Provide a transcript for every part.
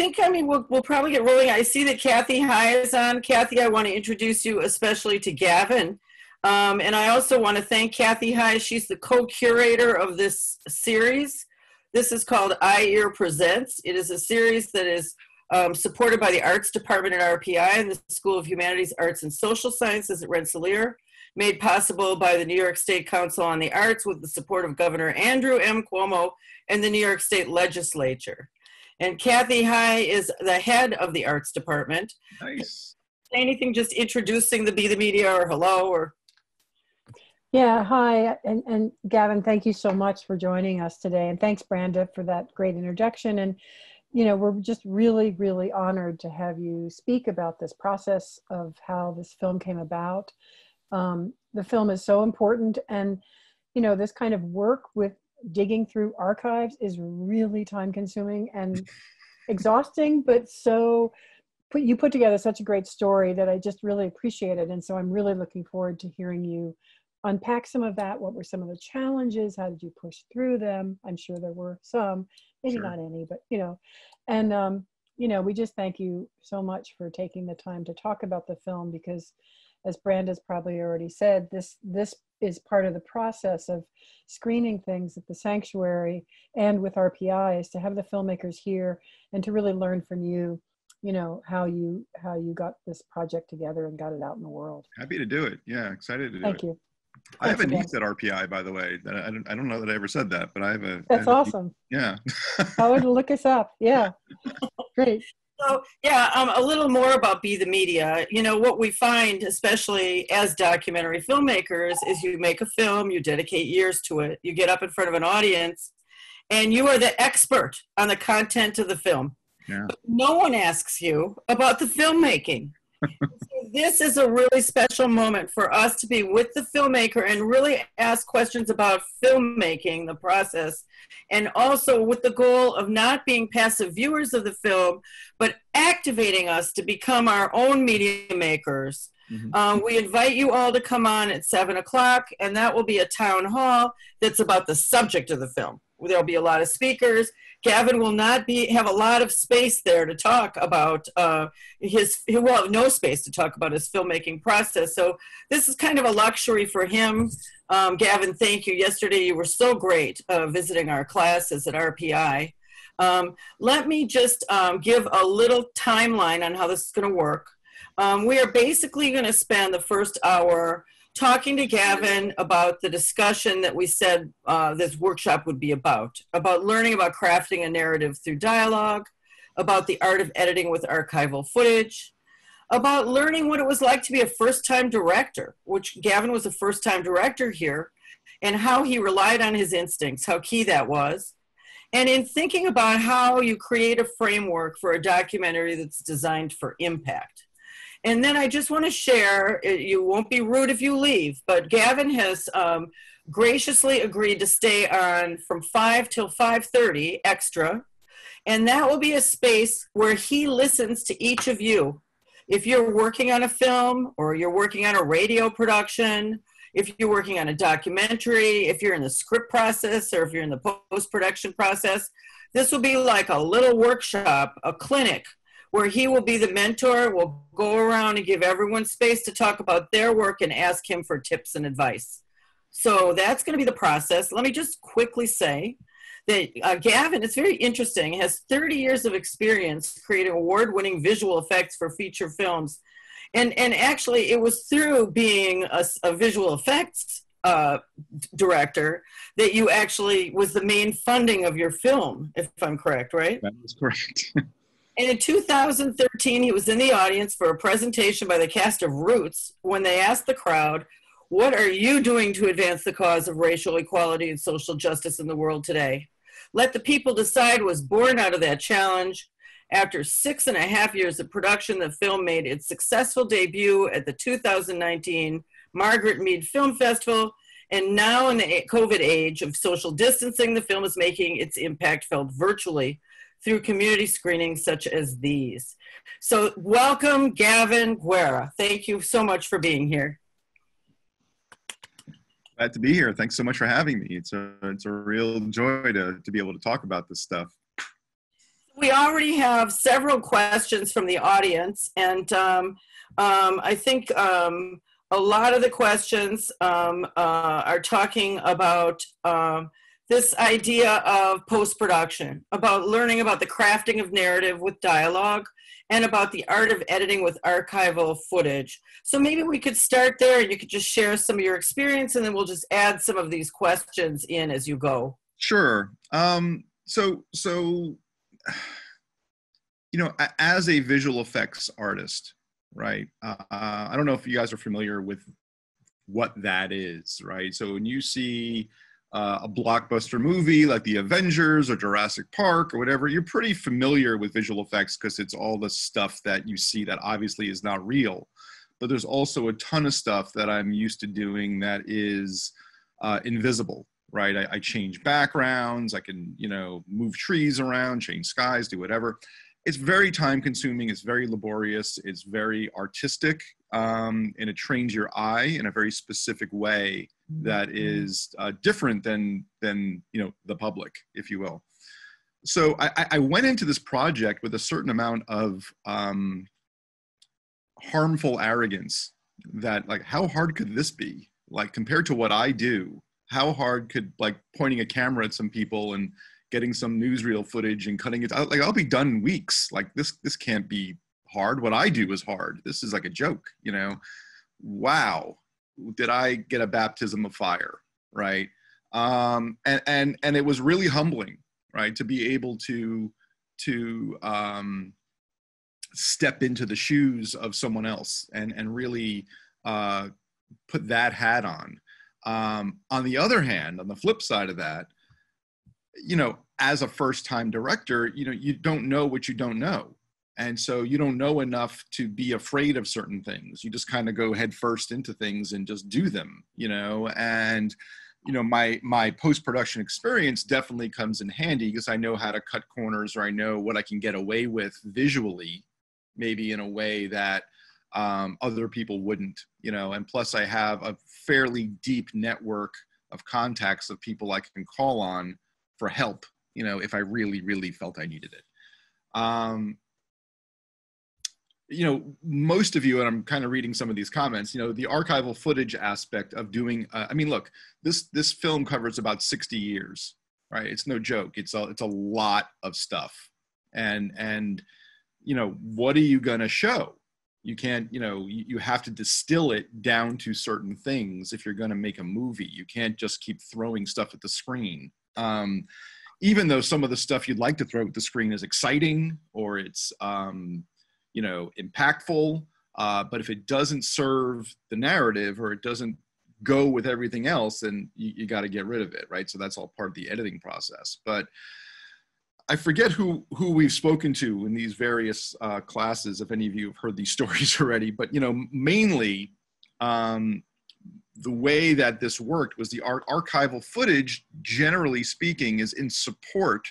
think, I mean, we'll, we'll probably get rolling. I see that Kathy High is on. Kathy, I want to introduce you especially to Gavin. Um, and I also want to thank Kathy High. She's the co-curator of this series. This is called iEAR Presents. It is a series that is um, supported by the Arts Department at RPI and the School of Humanities, Arts, and Social Sciences at Rensselaer, made possible by the New York State Council on the Arts with the support of Governor Andrew M. Cuomo and the New York State Legislature. And Kathy High is the head of the Arts Department. Nice. Anything just introducing the Be the Media or hello or yeah, hi. And, and Gavin, thank you so much for joining us today. And thanks, Branda, for that great introduction. And, you know, we're just really, really honored to have you speak about this process of how this film came about. Um, the film is so important. And, you know, this kind of work with digging through archives is really time consuming and exhausting, but so put, you put together such a great story that I just really appreciate it. And so I'm really looking forward to hearing you unpack some of that. What were some of the challenges? How did you push through them? I'm sure there were some, maybe sure. not any, but you know, and um, you know, we just thank you so much for taking the time to talk about the film because, as Branda's probably already said, this this is part of the process of screening things at the sanctuary and with RPI is to have the filmmakers here and to really learn from you you know how you how you got this project together and got it out in the world happy to do it yeah excited to do thank it Thank you I have a niece at RPI, by the way. I don't, I don't know that I ever said that, but I have a. That's have awesome. A, yeah. I would look us up. Yeah. Great. So yeah, um, a little more about Be the Media. You know what we find, especially as documentary filmmakers, is you make a film, you dedicate years to it, you get up in front of an audience, and you are the expert on the content of the film. Yeah. But no one asks you about the filmmaking this is a really special moment for us to be with the filmmaker and really ask questions about filmmaking, the process, and also with the goal of not being passive viewers of the film, but activating us to become our own media makers. Mm-hmm. Um, we invite you all to come on at seven o'clock, and that will be a town hall that's about the subject of the film. There'll be a lot of speakers, Gavin will not be have a lot of space there to talk about uh, his. He will have no space to talk about his filmmaking process. So this is kind of a luxury for him. Um, Gavin, thank you. Yesterday you were so great uh, visiting our classes at RPI. Um, let me just um, give a little timeline on how this is going to work. Um, we are basically going to spend the first hour talking to Gavin about the discussion that we said uh, this workshop would be about, about learning about crafting a narrative through dialogue, about the art of editing with archival footage, about learning what it was like to be a first-time director, which Gavin was a first-time director here, and how he relied on his instincts, how key that was. And in thinking about how you create a framework for a documentary that's designed for impact. And then I just want to share, you won't be rude if you leave, but Gavin has um, graciously agreed to stay on from 5 till 5.30 extra. And that will be a space where he listens to each of you. If you're working on a film or you're working on a radio production, if you're working on a documentary, if you're in the script process or if you're in the post-production process, this will be like a little workshop, a clinic where he will be the mentor, will go around and give everyone space to talk about their work and ask him for tips and advice. So that's going to be the process. Let me just quickly say that uh, Gavin, it's very interesting, has 30 years of experience creating award winning visual effects for feature films. And, and actually, it was through being a, a visual effects uh, director that you actually was the main funding of your film, if I'm correct, right? That is correct. And in 2013, he was in the audience for a presentation by the cast of Roots when they asked the crowd, What are you doing to advance the cause of racial equality and social justice in the world today? Let the People Decide was born out of that challenge. After six and a half years of production, the film made its successful debut at the 2019 Margaret Mead Film Festival. And now, in the COVID age of social distancing, the film is making its impact felt virtually through community screenings such as these. So welcome, Gavin Guerra. Thank you so much for being here. Glad to be here. Thanks so much for having me. It's a, it's a real joy to, to be able to talk about this stuff. We already have several questions from the audience, and um, um, I think um, a lot of the questions um, uh, are talking about um, this idea of post production, about learning about the crafting of narrative with dialogue, and about the art of editing with archival footage. So maybe we could start there and you could just share some of your experience and then we'll just add some of these questions in as you go. Sure. Um, so, so, you know, as a visual effects artist, right? Uh, I don't know if you guys are familiar with what that is, right? So when you see uh, a blockbuster movie like the Avengers or Jurassic Park or whatever, you're pretty familiar with visual effects because it's all the stuff that you see that obviously is not real. But there's also a ton of stuff that I'm used to doing that is uh, invisible, right? I, I change backgrounds, I can, you know, move trees around, change skies, do whatever. It's very time consuming, it's very laborious, it's very artistic, um, and it trains your eye in a very specific way that mm-hmm. uh, different than than you know the public, if you will. So I, I went into this project with a certain amount of um, harmful arrogance. That like, how hard could this be? Like compared to what I do, how hard could like pointing a camera at some people and getting some newsreel footage and cutting it like I'll be done in weeks. Like this this can't be hard. What I do is hard. This is like a joke, you know. Wow did I get a baptism of fire, right? Um, and and and it was really humbling, right, to be able to to um, step into the shoes of someone else and and really uh, put that hat on. Um, on the other hand, on the flip side of that, you know, as a first time director, you know, you don't know what you don't know and so you don't know enough to be afraid of certain things. You just kind of go headfirst into things and just do them you know? And you know my my post production experience definitely comes in handy because i know how to cut corners or i know what i can get away with visually maybe in a way that um, other people wouldn't you know? And plus i have a fairly deep network of contacts of people i can call on for help you know if i really really felt i needed it. Um, you know most of you and i'm kind of reading some of these comments you know the archival footage aspect of doing uh, i mean look this this film covers about 60 years right? It's no joke. It's a it's a lot of stuff. And and you know what are you going to show? You can't you know you, you have to distill it down to certain things if you're going to make a movie. You can't just keep throwing stuff at the screen. Um, even though some of the stuff you'd like to throw at the screen is exciting or it's um, you know impactful uh, but if it doesn't serve the narrative or it doesn't go with everything else then you, you got to get rid of it right? So that's all part of the editing process. But i forget who who we've spoken to in these various uh, classes if any of you have heard these stories already but you know mainly um, the way that this worked was the ar- archival footage generally speaking is in support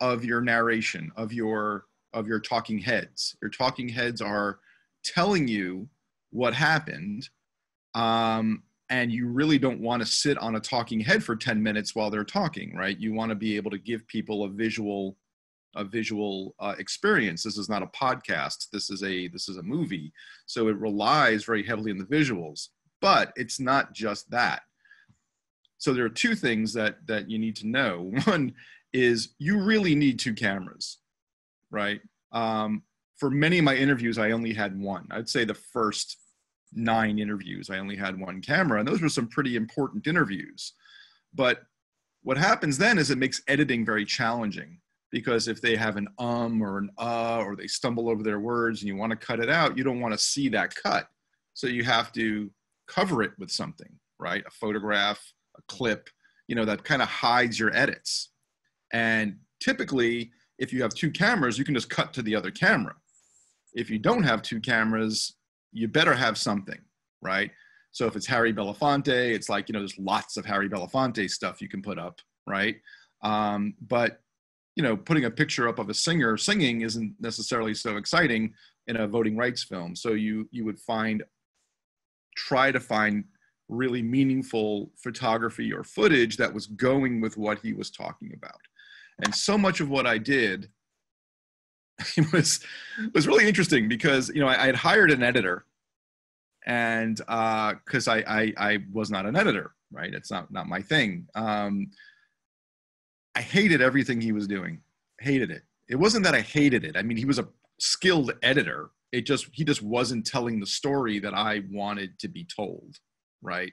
of your narration of your of your talking heads. Your talking heads are telling you what happened, um, and you really don't want to sit on a talking head for 10 minutes while they're talking, right? You want to be able to give people a visual a visual uh, experience. This is not a podcast. This is a this is a movie, so it relies very heavily on the visuals. But it's not just that. So there are two things that that you need to know. One is you really need two cameras right? Um, for many of my interviews, I only had one. I'd say the first nine interviews, I only had one camera, and those were some pretty important interviews. But what happens then is it makes editing very challenging because if they have an um or an uh or they stumble over their words and you want to cut it out, you don't want to see that cut. So you have to cover it with something, right? A photograph, a clip, you know, that kind of hides your edits. And typically, if you have two cameras, you can just cut to the other camera. If you don't have two cameras, you better have something, right? So if it's Harry Belafonte, it's like, you know, there's lots of Harry Belafonte stuff you can put up, right? Um, but, you know, putting a picture up of a singer singing isn't necessarily so exciting in a voting rights film. So you, you would find, try to find really meaningful photography or footage that was going with what he was talking about. And so much of what I did was was really interesting because you know I, I had hired an editor, and because uh, I, I I was not an editor, right? It's not not my thing. Um, I hated everything he was doing. Hated it. It wasn't that I hated it. I mean, he was a skilled editor. It just he just wasn't telling the story that I wanted to be told, right?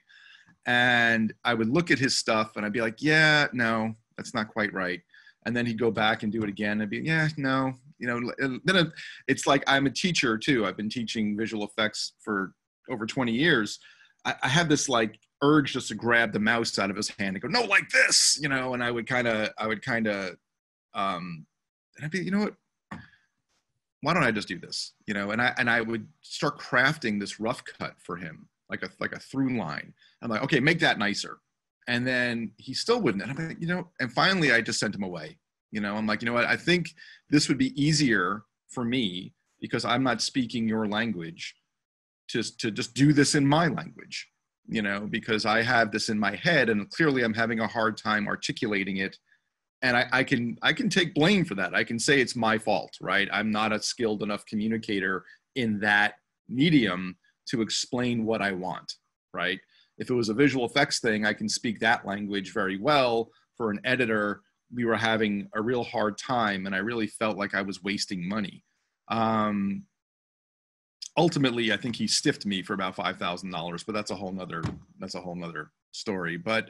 And I would look at his stuff and I'd be like, yeah, no, that's not quite right. And then he'd go back and do it again and be, yeah, no, you know. Then it's like I'm a teacher too. I've been teaching visual effects for over 20 years. I, I have this like urge just to grab the mouse out of his hand and go, no, like this, you know. And I would kind of, I would kind of, um, and I'd be, you know what? Why don't I just do this? You know, and I and I would start crafting this rough cut for him, like a like a through line. I'm like, okay, make that nicer. And then he still wouldn't. And I'm like, you know, and finally I just sent him away. You know, I'm like, you know what? I think this would be easier for me because I'm not speaking your language to, to just do this in my language, you know, because I have this in my head and clearly I'm having a hard time articulating it and I, I, can I can take blame for that. I can say it's my fault, right? I'm not a skilled enough communicator in that medium to explain what I want, right? If it was a visual effects thing, I can speak that language very well. For an editor, we were having a real hard time, and I really felt like I was wasting money. Um, ultimately, I think he stiffed me for about five thousand dollars, but that's a whole nother that's a whole nother story. But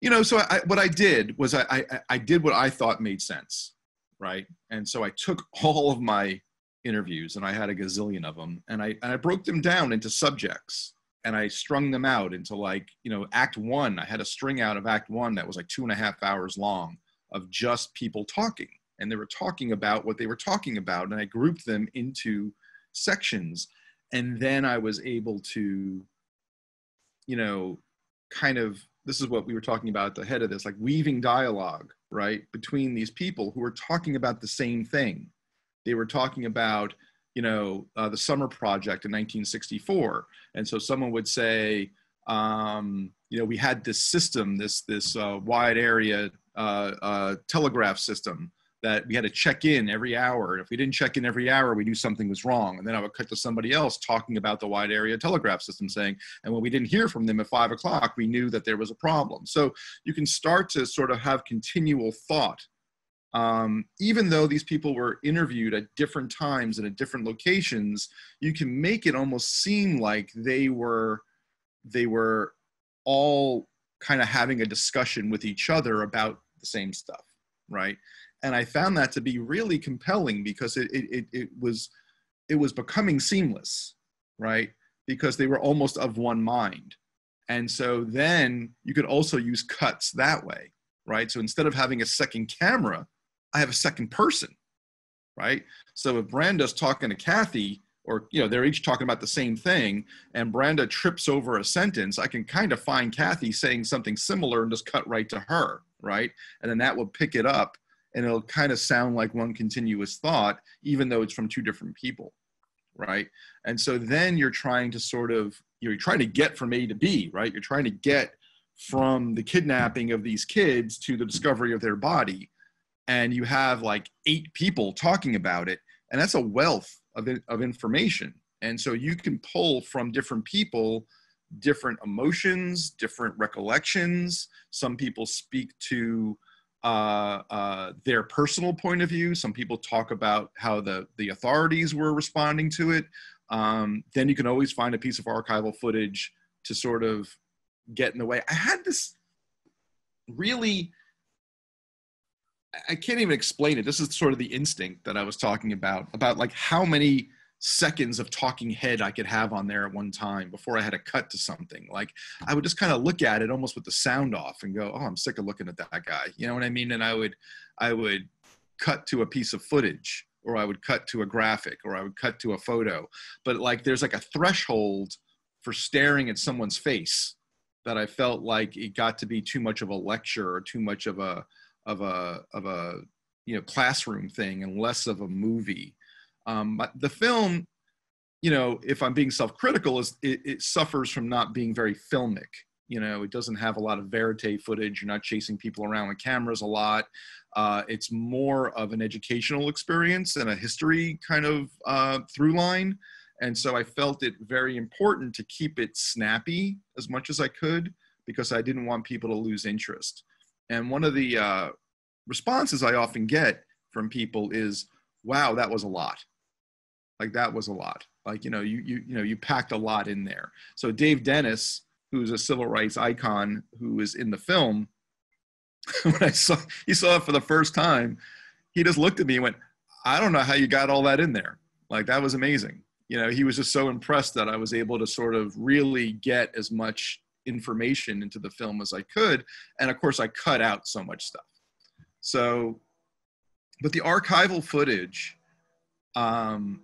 you know, so I, what I did was I, I, I did what I thought made sense, right? And so I took all of my interviews, and I had a gazillion of them, and I and I broke them down into subjects, and I strung them out into like you know, Act One. I had a string out of Act One that was like two and a half hours long of just people talking, and they were talking about what they were talking about, and I grouped them into sections, and then I was able to, you know, kind of this is what we were talking about at the head of this like weaving dialogue right between these people who were talking about the same thing they were talking about you know uh, the summer project in 1964 and so someone would say um, you know we had this system this this uh, wide area uh, uh telegraph system that we had to check in every hour. And if we didn't check in every hour, we knew something was wrong. And then I would cut to somebody else talking about the wide area telegraph system saying, and when we didn't hear from them at five o'clock, we knew that there was a problem. So you can start to sort of have continual thought. Um, even though these people were interviewed at different times and at different locations, you can make it almost seem like they were they were all kind of having a discussion with each other about the same stuff, right? and I found that to be really compelling because it, it, it, was it was becoming seamless, right? Because they were almost of one mind. And so then you could also use cuts that way, right? So instead of having a second camera, I have a second person, right? So if Branda's talking to Kathy, or you know they're each talking about the same thing and branda trips over a sentence i can kind of find kathy saying something similar and just cut right to her right and then that will pick it up and it'll kind of sound like one continuous thought, even though it's from two different people, right? And so then you're trying to sort of you're trying to get from A to B, right? You're trying to get from the kidnapping of these kids to the discovery of their body, and you have like eight people talking about it, and that's a wealth of of information. And so you can pull from different people different emotions, different recollections. Some people speak to uh, uh, their personal point of view. Some people talk about how the, the authorities were responding to it. Um, then you can always find a piece of archival footage to sort of get in the way. I had this really, I can't even explain it. This is sort of the instinct that I was talking about, about like how many seconds of talking head I could have on there at one time before I had to cut to something. Like I would just kind of look at it almost with the sound off and go, "Oh, I'm sick of looking at that guy." You know what I mean? And I would I would cut to a piece of footage or I would cut to a graphic or I would cut to a photo. But like there's like a threshold for staring at someone's face that I felt like it got to be too much of a lecture or too much of a of a of a you know classroom thing and less of a movie um, but the film, you know, if I'm being self-critical, is it, it, suffers from not being very filmic. You know, it doesn't have a lot of verite footage. You're not chasing people around with cameras a lot. Uh, it's more of an educational experience and a history kind of uh, through line. And so I felt it very important to keep it snappy as much as I could because I didn't want people to lose interest. And one of the uh, responses I often get from people is, wow, that was a lot. Like that was a lot. Like, you know, you, you, you know, you packed a lot in there. So Dave Dennis, who's a civil rights icon who is in the film, when I saw, he saw it for the first time, he just looked at me and went, I don't know how you got all that in there. Like that was amazing. You know, he was just so impressed that I was able to sort of really get as much information into the film as I could. And of course, I cut out so much stuff. So, but the archival footage, um,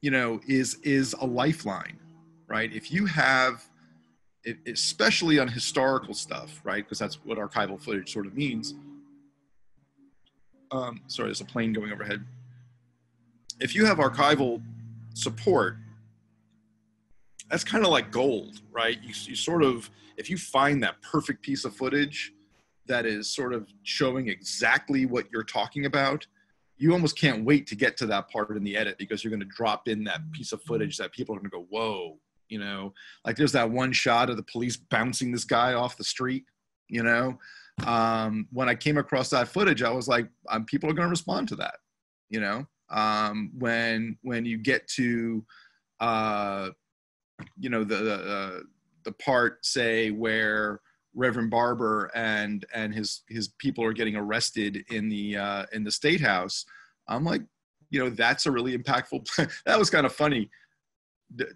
you know, is is a lifeline, right? If you have, especially on historical stuff, right? Because that's what archival footage sort of means. Um, sorry, there's a plane going overhead. If you have archival support, that's kind of like gold, right? You, you sort of, if you find that perfect piece of footage that is sort of showing exactly what you're talking about, you almost can't wait to get to that part in the edit because you're going to drop in that piece of footage that people are going to go, whoa, you know, like there's that one shot of the police bouncing this guy off the street, you know. Um, when I came across that footage, I was like, um, people are going to respond to that, you know. Um, when when you get to uh, you know the uh, the part say where Reverend Barber and and his his people are getting arrested in the uh, in the state house. I'm like, you know, that's a really impactful. that was kind of funny,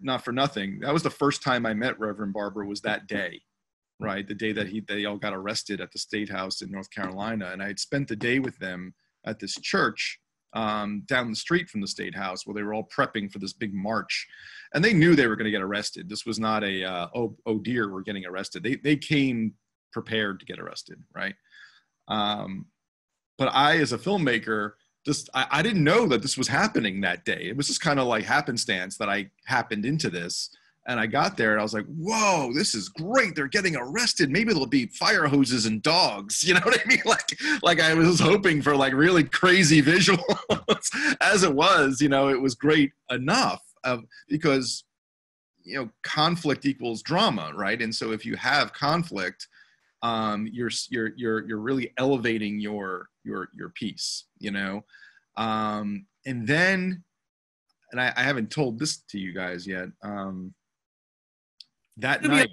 not for nothing. That was the first time I met Reverend Barber was that day, right? The day that he they all got arrested at the state house in North Carolina, and I had spent the day with them at this church um, down the street from the state house where they were all prepping for this big march. And they knew they were going to get arrested. This was not a uh, oh, oh dear we're getting arrested. They, they came prepared to get arrested right? Um, but i as a filmmaker just I, I didn't know that this was happening that day. It was just kind of like happenstance that i happened into this and I got there and I was like, whoa, this is great. They're getting arrested. Maybe there'll be fire hoses and dogs. You know what I mean? Like, like I was hoping for like really crazy visuals. As it was, you know, it was great enough of, because, you know, conflict equals drama, right? And so if you have conflict, um, you're, you're, you're, you're really elevating your, your, your piece, you know? Um, and then, and I, I haven't told this to you guys yet. Um, that night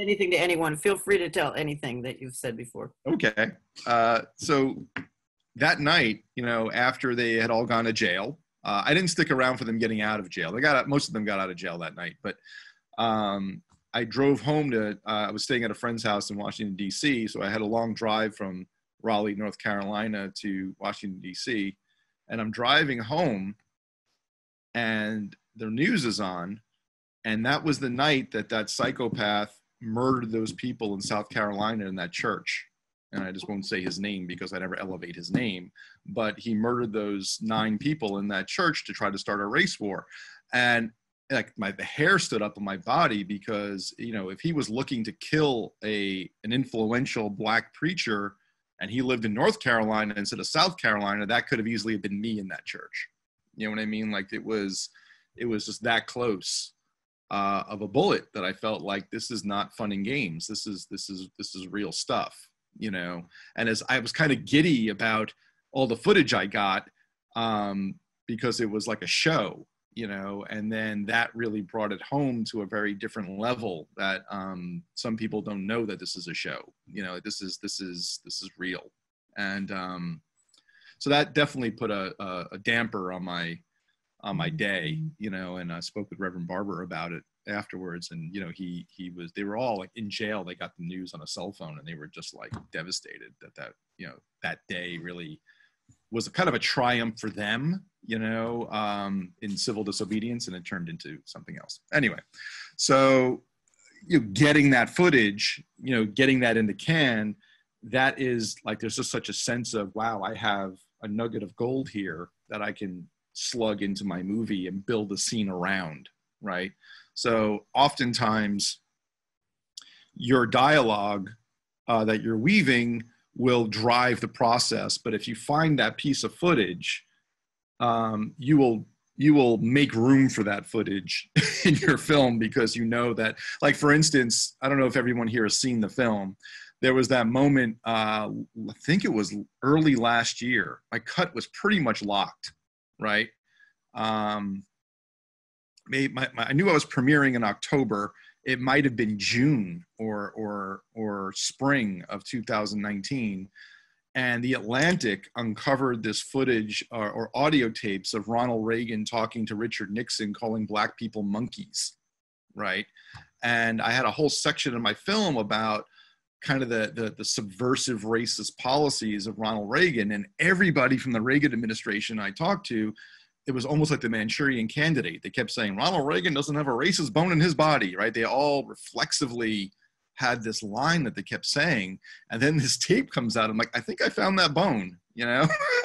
anything to anyone. Feel free to tell anything that you've said before. Okay. Uh, so that night you know after they had all gone to jail uh, i didn't stick around for them getting out of jail. They got out, most of them got out of jail that night but um, i drove home to uh, i was staying at a friend's house in washington d.c so i had a long drive from raleigh north carolina to washington d.c and i'm driving home and the news is on and that was the night that that psychopath murdered those people in South Carolina in that church. And I just won't say his name because I never elevate his name, but he murdered those nine people in that church to try to start a race war. And like my the hair stood up on my body because you know if he was looking to kill a an influential black preacher and he lived in North Carolina instead of South Carolina, that could have easily been me in that church. You know what I mean? Like it was it was just that close uh, of a bullet that I felt like this is not fun and games. This is this is this is real stuff, you know. And as I was kind of giddy about all the footage I got um, because it was like a show, you know, and then that really brought it home to a very different level that um, some people don't know that this is a show. You know, this is this is this is real, and um, so that definitely put a, a, a damper on my on my day, you know, and I spoke with Reverend Barber about it afterwards. And, you know, he, he was, they were all like in jail. They got the news on a cell phone and they were just like devastated that that, you know, that day really was a kind of a triumph for them, you know, um, in civil disobedience and it turned into something else. Anyway, so you know, getting that footage, you know, getting that in the can, that is like, there's just such a sense of, wow, I have a nugget of gold here that I can slug into my movie and build a scene around, right? So oftentimes, your dialogue uh, that you're weaving will drive the process. But if you find that piece of footage, um, you will you will make room for that footage in your film because you know that like for instance i don't know if everyone here has seen the film there was that moment uh, i think it was early last year my cut was pretty much locked right? Um, my, my, i knew i was premiering in october. It might have been june or or or spring of 2019 and the Atlantic uncovered this footage or, uh, or, audio tapes of Ronald Reagan talking to Richard Nixon, calling black people monkeys, right? And I had a whole section in my film about kind of the, the, the subversive racist policies of Ronald Reagan, and everybody from the Reagan administration I talked to. It was almost like the Manchurian candidate. They kept saying Ronald Reagan doesn't have a racist bone in his body, right? They all reflexively had this line that they kept saying, and then this tape comes out. I'm like, I think I found that bone. You know,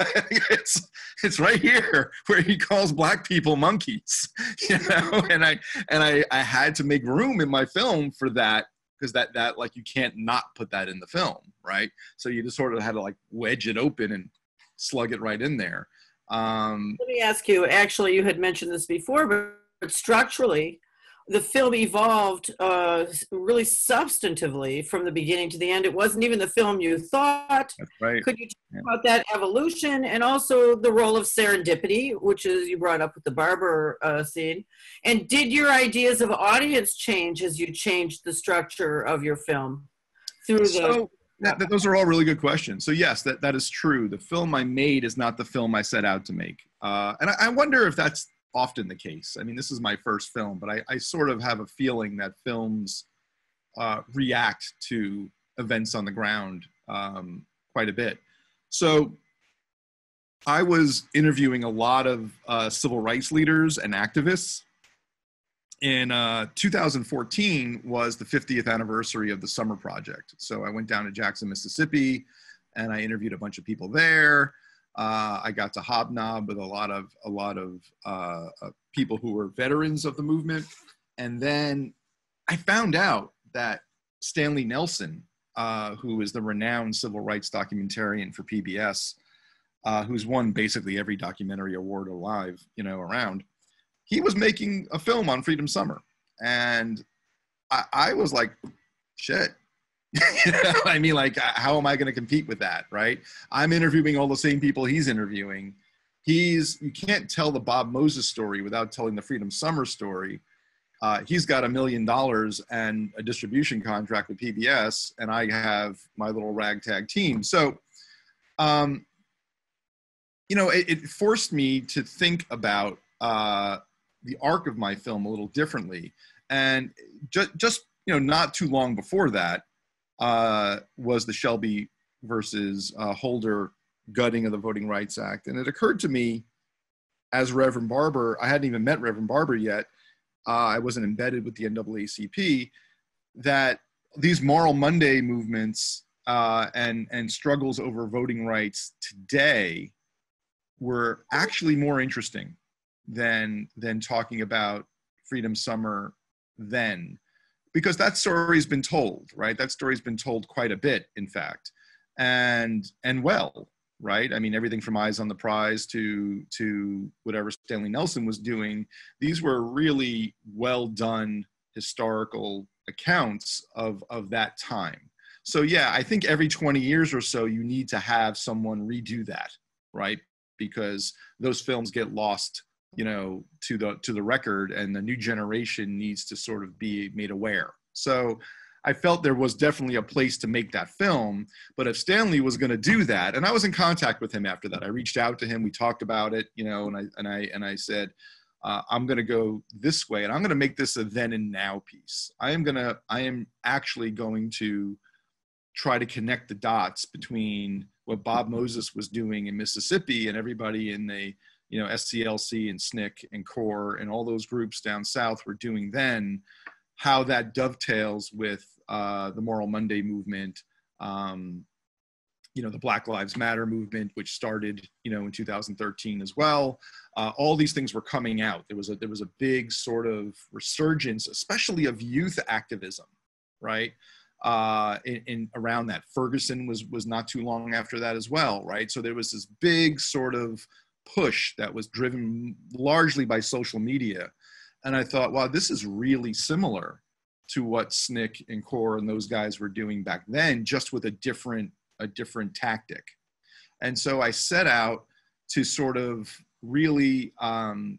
it's it's right here where he calls black people monkeys. You know, and I and I I had to make room in my film for that because that that like you can't not put that in the film, right? So you just sort of had to like wedge it open and slug it right in there. Um, Let me ask you. Actually, you had mentioned this before, but, but structurally, the film evolved uh, really substantively from the beginning to the end. It wasn't even the film you thought. Right. Could you talk yeah. about that evolution and also the role of serendipity, which is you brought up with the barber uh, scene? And did your ideas of audience change as you changed the structure of your film through the? So, that, that, those are all really good questions. So yes, that, that is true. The film I made is not the film I set out to make. Uh, and I, I wonder if that's often the case. I mean, this is my first film, but I, I sort of have a feeling that films uh, react to events on the ground um, quite a bit. So I was interviewing a lot of uh, civil rights leaders and activists. In uh, 2014 was the 50th anniversary of the Summer Project. So I went down to Jackson, Mississippi, and I interviewed a bunch of people there. Uh, I got to hobnob with a lot of a lot of uh, uh, people who were veterans of the movement, and then I found out that Stanley Nelson, uh, who is the renowned civil rights documentarian for PBS, uh, who's won basically every documentary award alive, you know, around, he was making a film on Freedom Summer, and I, I was like, shit, you know, I mean, like, how am I going to compete with that, right? I'm interviewing all the same people he's interviewing. He's you can't tell the Bob Moses story without telling the Freedom Summer story. Uh, he's got a million dollars and a distribution contract with PBS, and I have my little ragtag team. So, um, you know, it, it, forced me to think about uh, the arc of my film a little differently. And just, just you know, not too long before that, uh, was the Shelby versus uh, Holder gutting of the Voting Rights Act. And it occurred to me as Reverend Barber, I hadn't even met Reverend Barber yet. Uh, I wasn't embedded with the NAACP, that these Moral Monday movements uh, and, and struggles over voting rights today were actually more interesting than, than talking about Freedom Summer then because that story's been told, right? That story's been told quite a bit, in fact, and and well, right? I mean, everything from Eyes on the Prize to to whatever Stanley Nelson was doing. These were really well done historical accounts of of that time. So yeah, I think every 20 years or so, you need to have someone redo that, right? Because those films get lost you know to the to the record and the new generation needs to sort of be made aware. So i felt there was definitely a place to make that film but if stanley was going to do that and i was in contact with him after that i reached out to him we talked about it you know and i and i and i said uh, i'm going to go this way and i'm going to make this a then and now piece. I am going to i am actually going to try to connect the dots between what bob moses was doing in mississippi and everybody in the you know SCLC and SNCC and CORE and all those groups down south were doing then, how that dovetails with uh, the Moral Monday movement, um, you know the Black Lives Matter movement, which started you know in 2013 as well. Uh, all these things were coming out. There was a there was a big sort of resurgence, especially of youth activism, right? Uh, in, in around that, Ferguson was was not too long after that as well, right? So there was this big sort of push that was driven largely by social media, and I thought, wow, this is really similar to what SNCC and CORE and those guys were doing back then, just with a different a different tactic. And so I set out to sort of really um,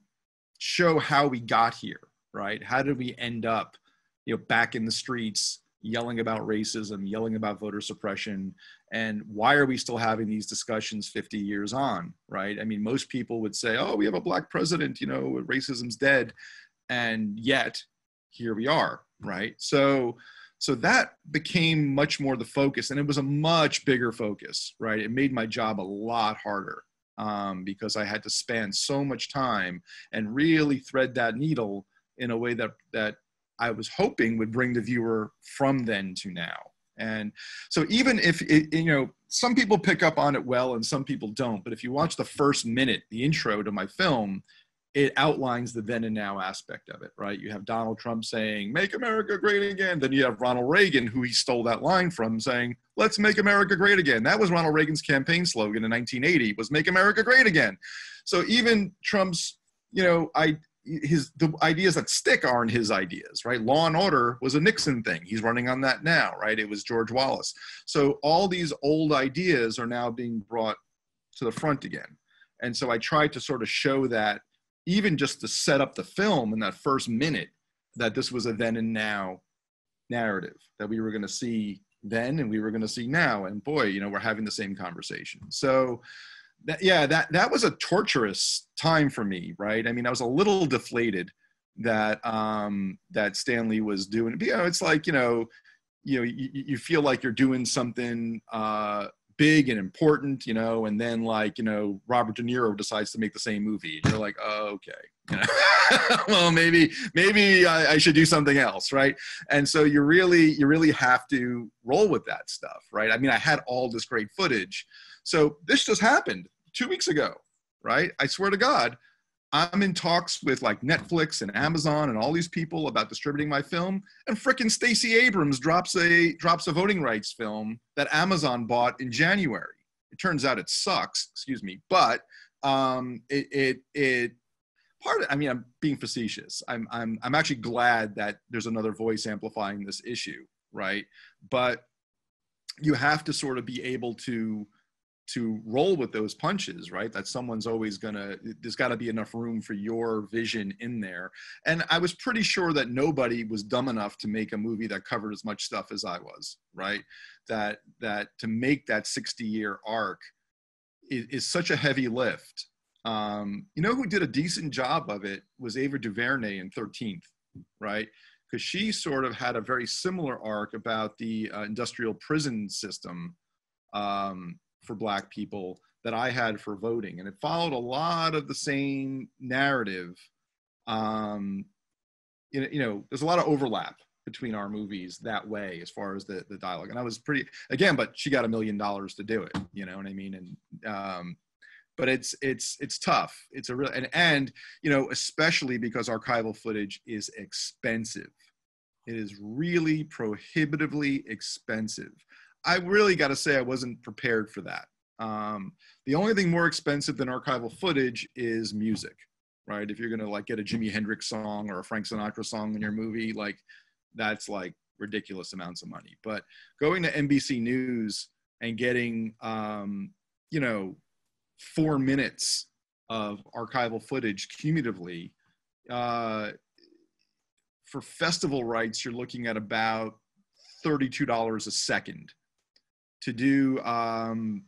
show how we got here, right? How did we end up, you know, back in the streets yelling about racism, yelling about voter suppression, and why are we still having these discussions 50 years on, right? I mean, most people would say, "Oh, we have a black president, you know, racism's dead," and yet here we are, right? So so that became much more the focus and it was a much bigger focus right it made my job a lot harder um, because i had to spend so much time and really thread that needle in a way that that i was hoping would bring the viewer from then to now and so even if it, you know some people pick up on it well and some people don't but if you watch the first minute the intro to my film it outlines the then and now aspect of it, right? You have Donald Trump saying, make America great again. Then you have Ronald Reagan, who he stole that line from, saying, let's make America great again. That was Ronald Reagan's campaign slogan in 1980 was make America great again. So even Trump's, you know, I, his the ideas that stick aren't his ideas, right? Law and order was a Nixon thing. He's running on that now, right? It was George Wallace. So all these old ideas are now being brought to the front again. And so I tried to sort of show that even just to set up the film in that first minute that this was a then and now narrative that we were going to see then and we were going to see now and boy you know we're having the same conversation so that, yeah that that was a torturous time for me right i mean i was a little deflated that um that stanley was doing you know it's like you know you know you, you feel like you're doing something uh big and important, you know, and then like, you know, Robert De Niro decides to make the same movie. And you're like, oh, okay. Well, maybe, maybe I, I, should do something else. Right. And so you really, you really have to roll with that stuff. Right. I mean, I had all this great footage. So this just happened two weeks ago. Right. I swear to God, I'm in talks with like Netflix and Amazon and all these people about distributing my film, and fricking Stacey Abrams drops a drops a voting rights film that Amazon bought in January. It turns out it sucks, excuse me, but um, it it it part of, I mean I'm being facetious. I'm I'm I'm actually glad that there's another voice amplifying this issue, right? But you have to sort of be able to to roll with those punches, right? That someone's always gonna, there's gotta be enough room for your vision in there. And I was pretty sure that nobody was dumb enough to make a movie that covered as much stuff as I was, right? That, that to make that 60 year arc is, is such a heavy lift. Um, you know who did a decent job of it was Ava DuVernay in 13th, right? Because she sort of had a very similar arc about the uh, industrial prison system um, for black people that I had for voting. And it followed a lot of the same narrative. Um, you know, there's a lot of overlap between our movies that way as far as the, the dialogue. And I was pretty, again, but she got a million dollars to do it, you know what I mean? And, um, but it's, it's, it's tough. It's a real, and, and, you know, especially because archival footage is expensive. It is really prohibitively expensive. I really got to say I wasn't prepared for that. Um, the only thing more expensive than archival footage is music, right? If you're gonna like get a Jimi Hendrix song or a Frank Sinatra song in your movie, like that's like ridiculous amounts of money. But going to NBC News and getting, um, you know, four minutes of archival footage cumulatively, uh, for festival rights, you're looking at about $32 a second to do um,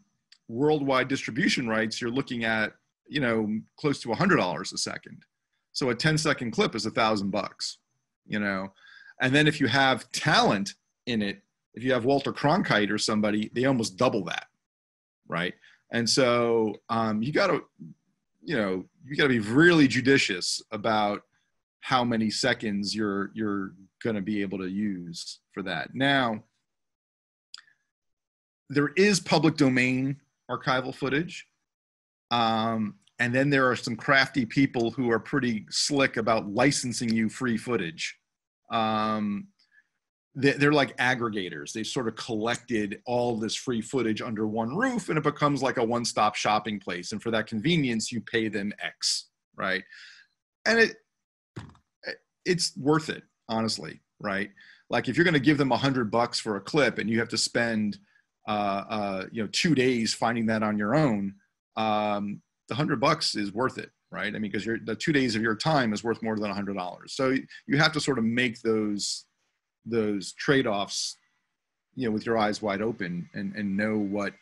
worldwide distribution rights, you're looking at you know close to a hundred dollars a second. So a 10 second clip is a thousand bucks, you know. And then if you have talent in it, if you have Walter Cronkite or somebody, they almost double that, right? And so um, you got to, you know, you got to be really judicious about how many seconds you're you're going to be able to use for that. Now, there is public domain archival footage. Um, and then there are some crafty people who are pretty slick about licensing you free footage. Um, they're like aggregators. They sort of collected all this free footage under one roof, and it becomes like a one-stop shopping place. And for that convenience, you pay them X, right? And it it's worth it, honestly, right? Like if you're going to give them a hundred bucks for a clip, and you have to spend uh, uh, you know two days finding that on your own, um, the hundred bucks is worth it, right? I mean, because the two days of your time is worth more than a hundred dollars. So you have to sort of make those those trade-offs you know with your eyes wide open and and know what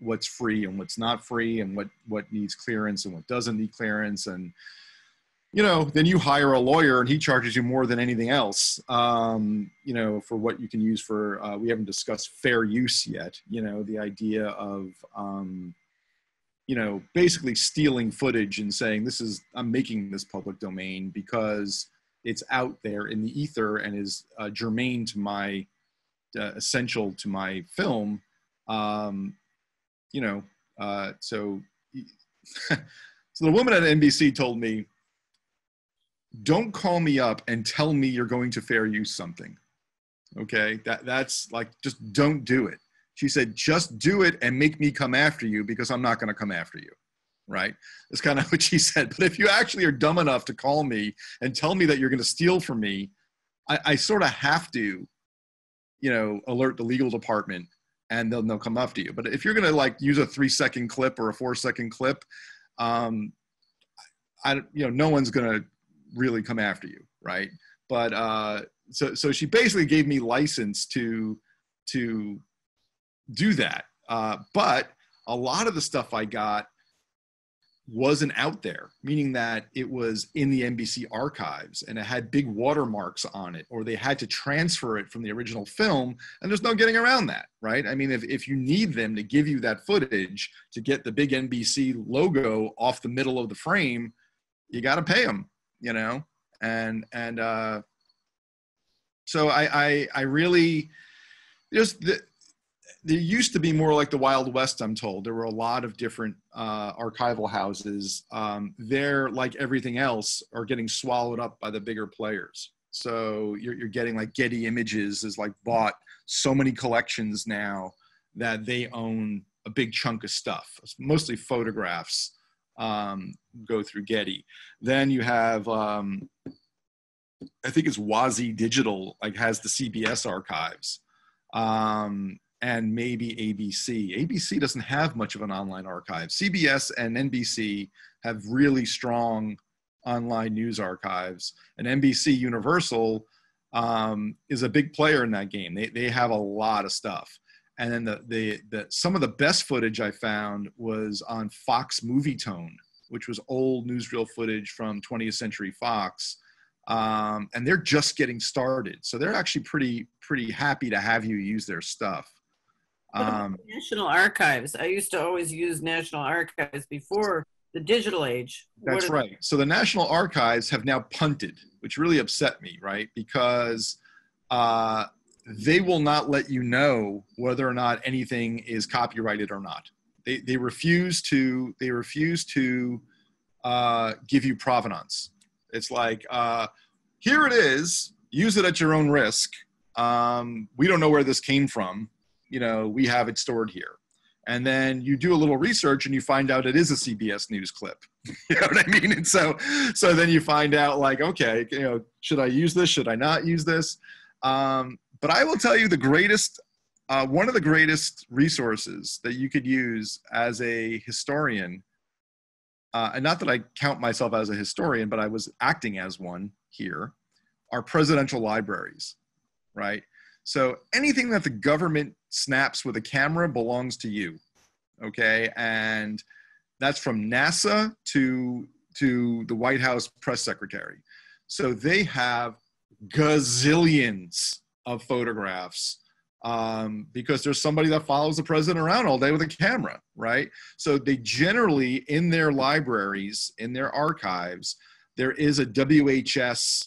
what's free and what's not free and what what needs clearance and what doesn't need clearance and you know then you hire a lawyer and he charges you more than anything else um, you know for what you can use for uh, we haven't discussed fair use yet you know the idea of um, you know basically stealing footage and saying this is i'm making this public domain because it's out there in the ether and is uh, germane to my uh, essential to my film. Um, you know uh, so so the woman at nbc told me don't call me up and tell me you're going to fair use something okay that that's like just don't do it she said just do it and make me come after you because i'm not going to come after you right? That's kind of what she said. But if you actually are dumb enough to call me and tell me that you're going to steal from me, I, I sort of have to, you know, alert the legal department and they'll, they'll come after you. But if you're going to like use a three second clip or a four second clip, um, I, you know, no one's going to really come after you, right? But uh, so, so she basically gave me license to, to do that. Uh, but a lot of the stuff I got wasn't out there, meaning that it was in the NBC archives and it had big watermarks on it, or they had to transfer it from the original film, and there's no getting around that, right? I mean, if, if you need them to give you that footage to get the big NBC logo off the middle of the frame, you got to pay them, you know? And, and, uh, so I, I, I really just, the, there used to be more like the Wild West, I'm told. There were a lot of different uh, archival houses. Um, they're, like everything else, are getting swallowed up by the bigger players. So you're, you're getting like Getty Images is like bought so many collections now that they own a big chunk of stuff, mostly photographs um, go through Getty. Then you have, um, I think it's Wazee Digital, like has the CBS archives. Um, and maybe ABC. ABC doesn't have much of an online archive. CBS and NBC have really strong online news archives, and NBC Universal um, is a big player in that game. They, they have a lot of stuff. And then the, the, the, some of the best footage I found was on Fox Movietone, which was old newsreel footage from 20th Century Fox. Um, and they're just getting started. So they're actually pretty, pretty happy to have you use their stuff. Um, National Archives. I used to always use National Archives before the digital age. That's right. So the National Archives have now punted, which really upset me, right? Because uh, they will not let you know whether or not anything is copyrighted or not. They, they refuse to they refuse to uh, give you provenance. It's like uh, here it is. Use it at your own risk. Um, we don't know where this came from you know, we have it stored here. And then you do a little research and you find out it is a CBS News clip. you know what I mean? And so, so then you find out like, okay, you know, should I use this? Should I not use this? Um, but I will tell you the greatest, uh, one of the greatest resources that you could use as a historian, uh, and not that I count myself as a historian, but I was acting as one here, are presidential libraries, right? So anything that the government snaps with a camera belongs to you. Okay. And that's from NASA to, to the White House press secretary. So they have gazillions of photographs um, because there's somebody that follows the president around all day with a camera, right? So they generally, in their libraries, in their archives, there is a WHS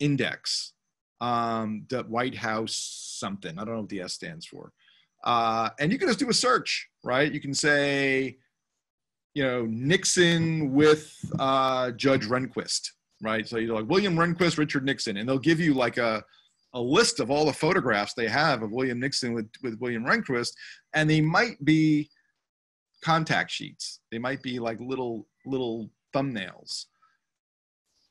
index um, the White House something. I don't know what the S stands for. Uh, and you can just do a search, right? You can say, you know, Nixon with uh, Judge Rehnquist, right? So you're like William Rehnquist, Richard Nixon, and they'll give you like a, a list of all the photographs they have of William Nixon with, with William Rehnquist, and they might be contact sheets. They might be like little little thumbnails.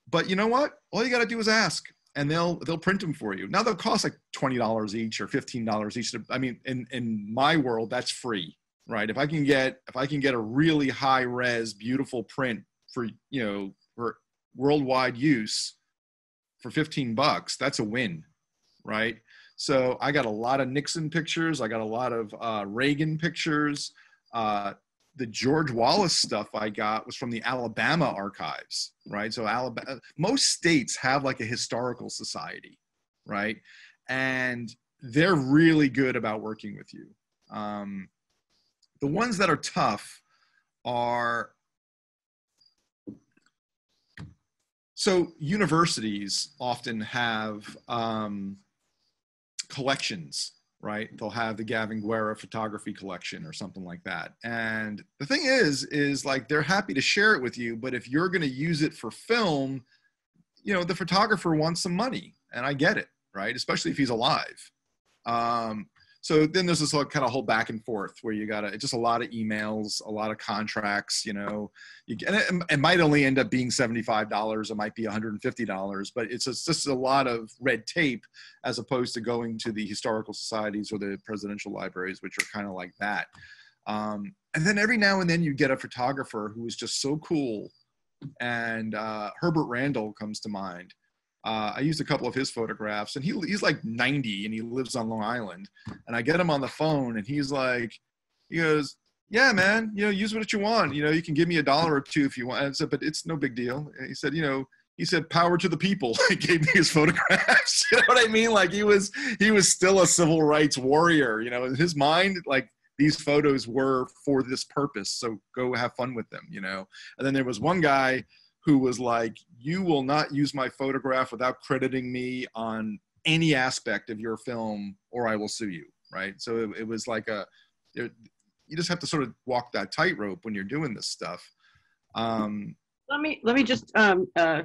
But you know what? All you got to do is ask, and they'll they'll print them for you. Now they'll cost like twenty dollars each or fifteen dollars each. I mean, in in my world, that's free, right? If I can get if I can get a really high res, beautiful print for you know for worldwide use for fifteen bucks, that's a win, right? So I got a lot of Nixon pictures. I got a lot of uh, Reagan pictures. Uh, the George Wallace stuff I got was from the Alabama archives, right? So Alabama, most states have like a historical society, right? And they're really good about working with you. Um, the ones that are tough are so universities often have um, collections right? They'll have the Gavin Guerra photography collection or something like that. And the thing is, is like they're happy to share it with you, but if you're going to use it for film, you know, the photographer wants some money, and I get it, right? Especially if he's alive. Um, so then there's this kind of whole back and forth where you gotta just a lot of emails a lot of contracts you know. You, and it, it, might only end up being $75 it might be $150 but it's just, just a lot of red tape as opposed to going to the historical societies or the presidential libraries which are kind of like that. Um, and then every now and then you get a photographer who is just so cool and uh, herbert randall comes to mind uh, I used a couple of his photographs, and he, he's like 90 and he lives on Long Island. And I get him on the phone, and he's like, he goes, "Yeah, man, you know, use what you want. You know, you can give me a dollar or two if you want." I said, "But it's no big deal." And he said, "You know." He said, "Power to the people." he gave me his photographs. you know what I mean? Like he was, he was still a civil rights warrior. You know, in his mind, like these photos were for this purpose. So go have fun with them. You know. And then there was one guy who was like, You will not use my photograph without crediting me on any aspect of your film, or I will sue you. Right. So it, it was like a, it, you just have to sort of walk that tightrope when you're doing this stuff. Um, let me let me just um, uh,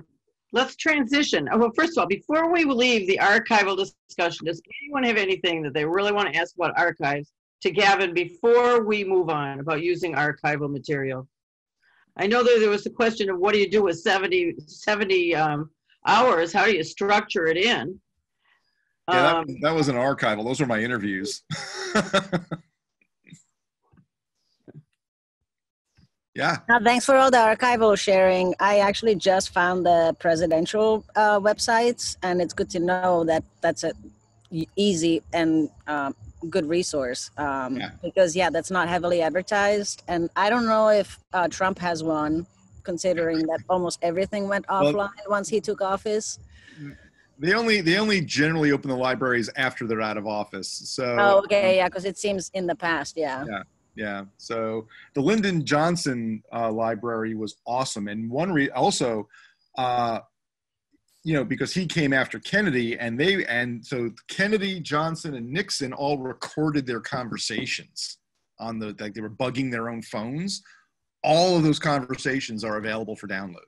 let's transition. Oh, well, first of all, before we leave the archival discussion, does anyone have anything that they really want to ask about archives to Gavin before we move on about using archival material? I know that there was the question of what do you do with 70, 70 um, hours? How do you structure it in? Yeah, that, um, that was an archival. Those were my interviews. yeah. Now, thanks for all the archival sharing. I actually just found the presidential uh, websites, and it's good to know that that's a easy and um, good resource um, yeah. because yeah that's not heavily advertised. And i don't know if uh, trump has one considering that almost everything went offline well, once he took office. They only they only generally open the libraries after they're out of office so oh, okay um, yeah because it seems in the past yeah. Yeah yeah. So the lyndon johnson uh, library was awesome. And one re- also uh, you know, because he came after Kennedy, and they and so Kennedy, Johnson, and Nixon all recorded their conversations on the like they were bugging their own phones. All of those conversations are available for download,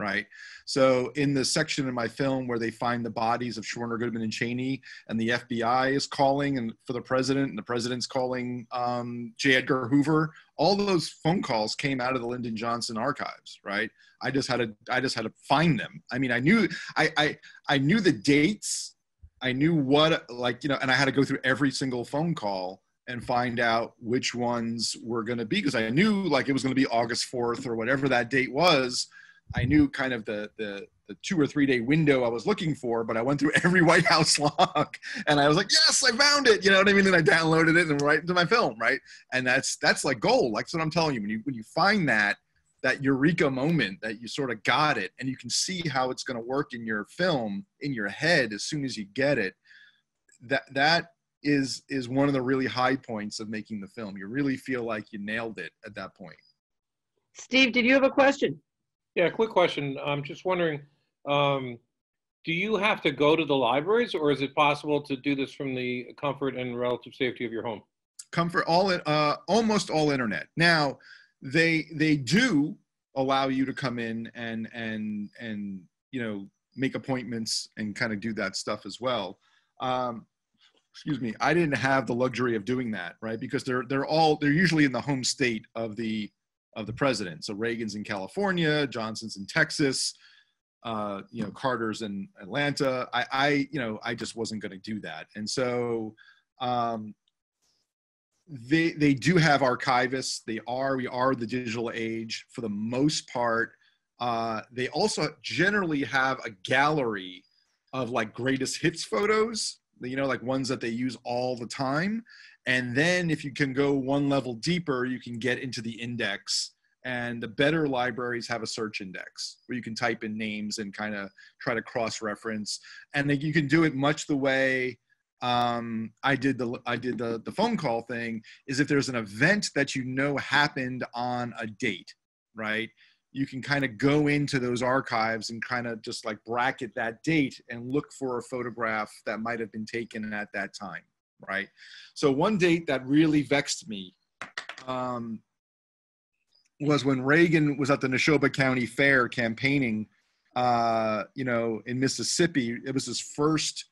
right? So in the section in my film where they find the bodies of Schwerner, Goodman, and Cheney, and the FBI is calling and for the president, and the president's calling um, J. Edgar Hoover, all those phone calls came out of the Lyndon Johnson archives, right? I just had to I just had to find them. I mean, I knew I I I knew the dates. I knew what like you know, and I had to go through every single phone call and find out which ones were going to be because I knew like it was going to be August 4th or whatever that date was. I knew kind of the the the two or three day window I was looking for, but I went through every White House log and I was like, yes, I found it. You know what I mean? And I downloaded it and right into my film, right? And that's that's like gold. Like that's what I'm telling you. When you when you find that that eureka moment that you sort of got it and you can see how it's going to work in your film in your head as soon as you get it that that is is one of the really high points of making the film you really feel like you nailed it at that point steve did you have a question yeah quick question. I'm just wondering um, do you have to go to the libraries or is it possible to do this from the comfort and relative safety of your home? Comfort all uh, almost all internet. Now they they do allow you to come in and and and you know make appointments and kind of do that stuff as well. Um, excuse me, I didn't have the luxury of doing that, right? Because they're they're all they're usually in the home state of the of the president. So Reagan's in California, Johnson's in Texas, uh, you know, Carter's in Atlanta. I, I you know, I just wasn't going to do that, and so um, they they do have archivists. They are we are the digital age for the most part. Uh, they also generally have a gallery of like greatest hits photos, you know, like ones that they use all the time. And then if you can go one level deeper, you can get into the index. And the better libraries have a search index where you can type in names and kind of try to cross reference. And you can do it much the way um, I did the I did the the phone call thing. Is if there's an event that you know happened on a date, right? you can kind of go into those archives and kind of just like bracket that date and look for a photograph that might have been taken at that time, right? So one date that really vexed me um, was when Reagan was at the Neshoba County Fair campaigning, uh, you know, in Mississippi. It was his first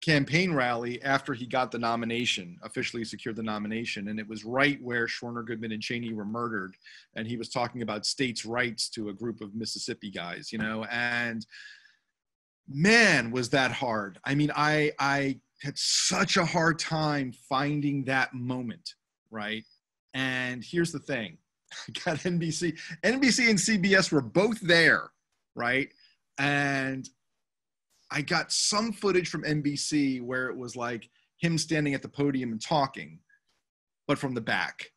campaign rally after he got the nomination, officially secured the nomination. And it was right where Schwerner Goodman and Cheney were murdered. And he was talking about states' rights to a group of Mississippi guys, you know, and man, was that hard. I mean, I, I had such a hard time finding that moment, right? And here's the thing I got NBC, NBC and CBS were both there, right? And I got some footage from NBC where it was like him standing at the podium and talking, but from the back.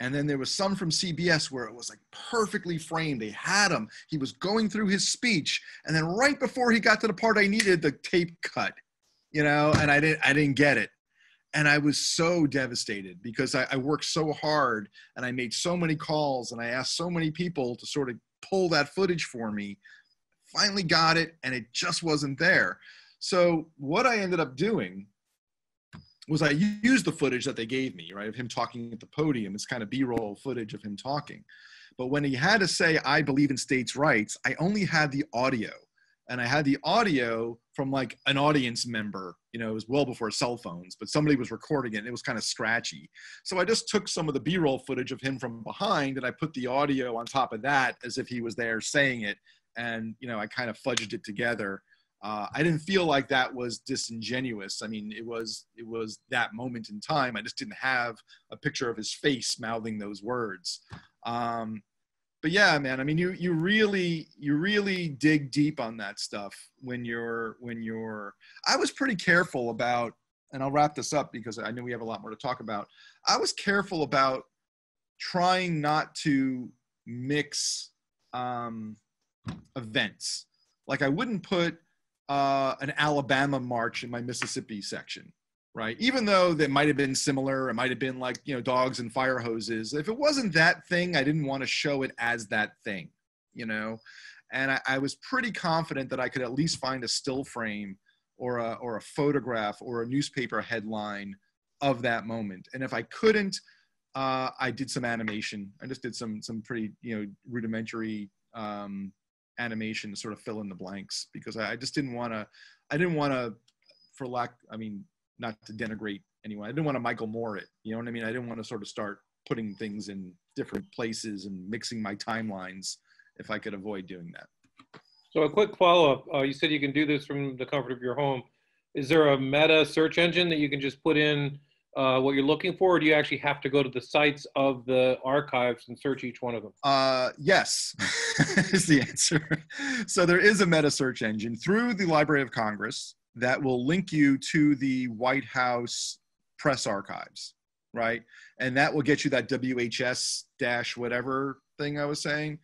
And then there was some from CBS where it was like perfectly framed. They had him. He was going through his speech, and then right before he got to the part I needed, the tape cut. You know, and I didn't I didn't get it. And I was so devastated because I, I worked so hard and I made so many calls and I asked so many people to sort of pull that footage for me finally got it and it just wasn't there. So what I ended up doing was I used the footage that they gave me, right, of him talking at the podium. It's kind of B-roll footage of him talking. But when he had to say, I believe in states' rights, I only had the audio. And I had the audio from like an audience member, you know, it was well before cell phones, but somebody was recording it and it was kind of scratchy. So I just took some of the B roll footage of him from behind and I put the audio on top of that as if he was there saying it and you know I kind of fudged it together. Uh, I didn't feel like that was disingenuous. I mean, it was it was that moment in time. I just didn't have a picture of his face mouthing those words. Um, but yeah, man. I mean, you you really you really dig deep on that stuff when you're when you're. I was pretty careful about, and I'll wrap this up because I know we have a lot more to talk about. I was careful about trying not to mix um, events. Like I wouldn't put uh, an Alabama march in my Mississippi section, right? Even though they might have been similar, it might have been like you know dogs and fire hoses. If it wasn't that thing, I didn't want to show it as that thing, you know. And I, I was pretty confident that I could at least find a still frame or a or a photograph or a newspaper headline of that moment. And if I couldn't, uh, I did some animation. I just did some some pretty you know rudimentary um, animation to sort of fill in the blanks because I, I just didn't want to, I didn't want to, for lack, I mean, not to denigrate anyone, I didn't want to Michael Moore it. You know what I mean? I didn't want to sort of start putting things in different places and mixing my timelines if I could avoid doing that. So a quick follow-up. Uh, you said you can do this from the comfort of your home. Is there a meta search engine that you can just put in uh, what you're looking for, or do you actually have to go to the sites of the archives and search each one of them? Uh, yes, is the answer. So there is a meta search engine through the Library of Congress that will link you to the White House press archives, right? And that will get you that WHS dash whatever thing I was saying.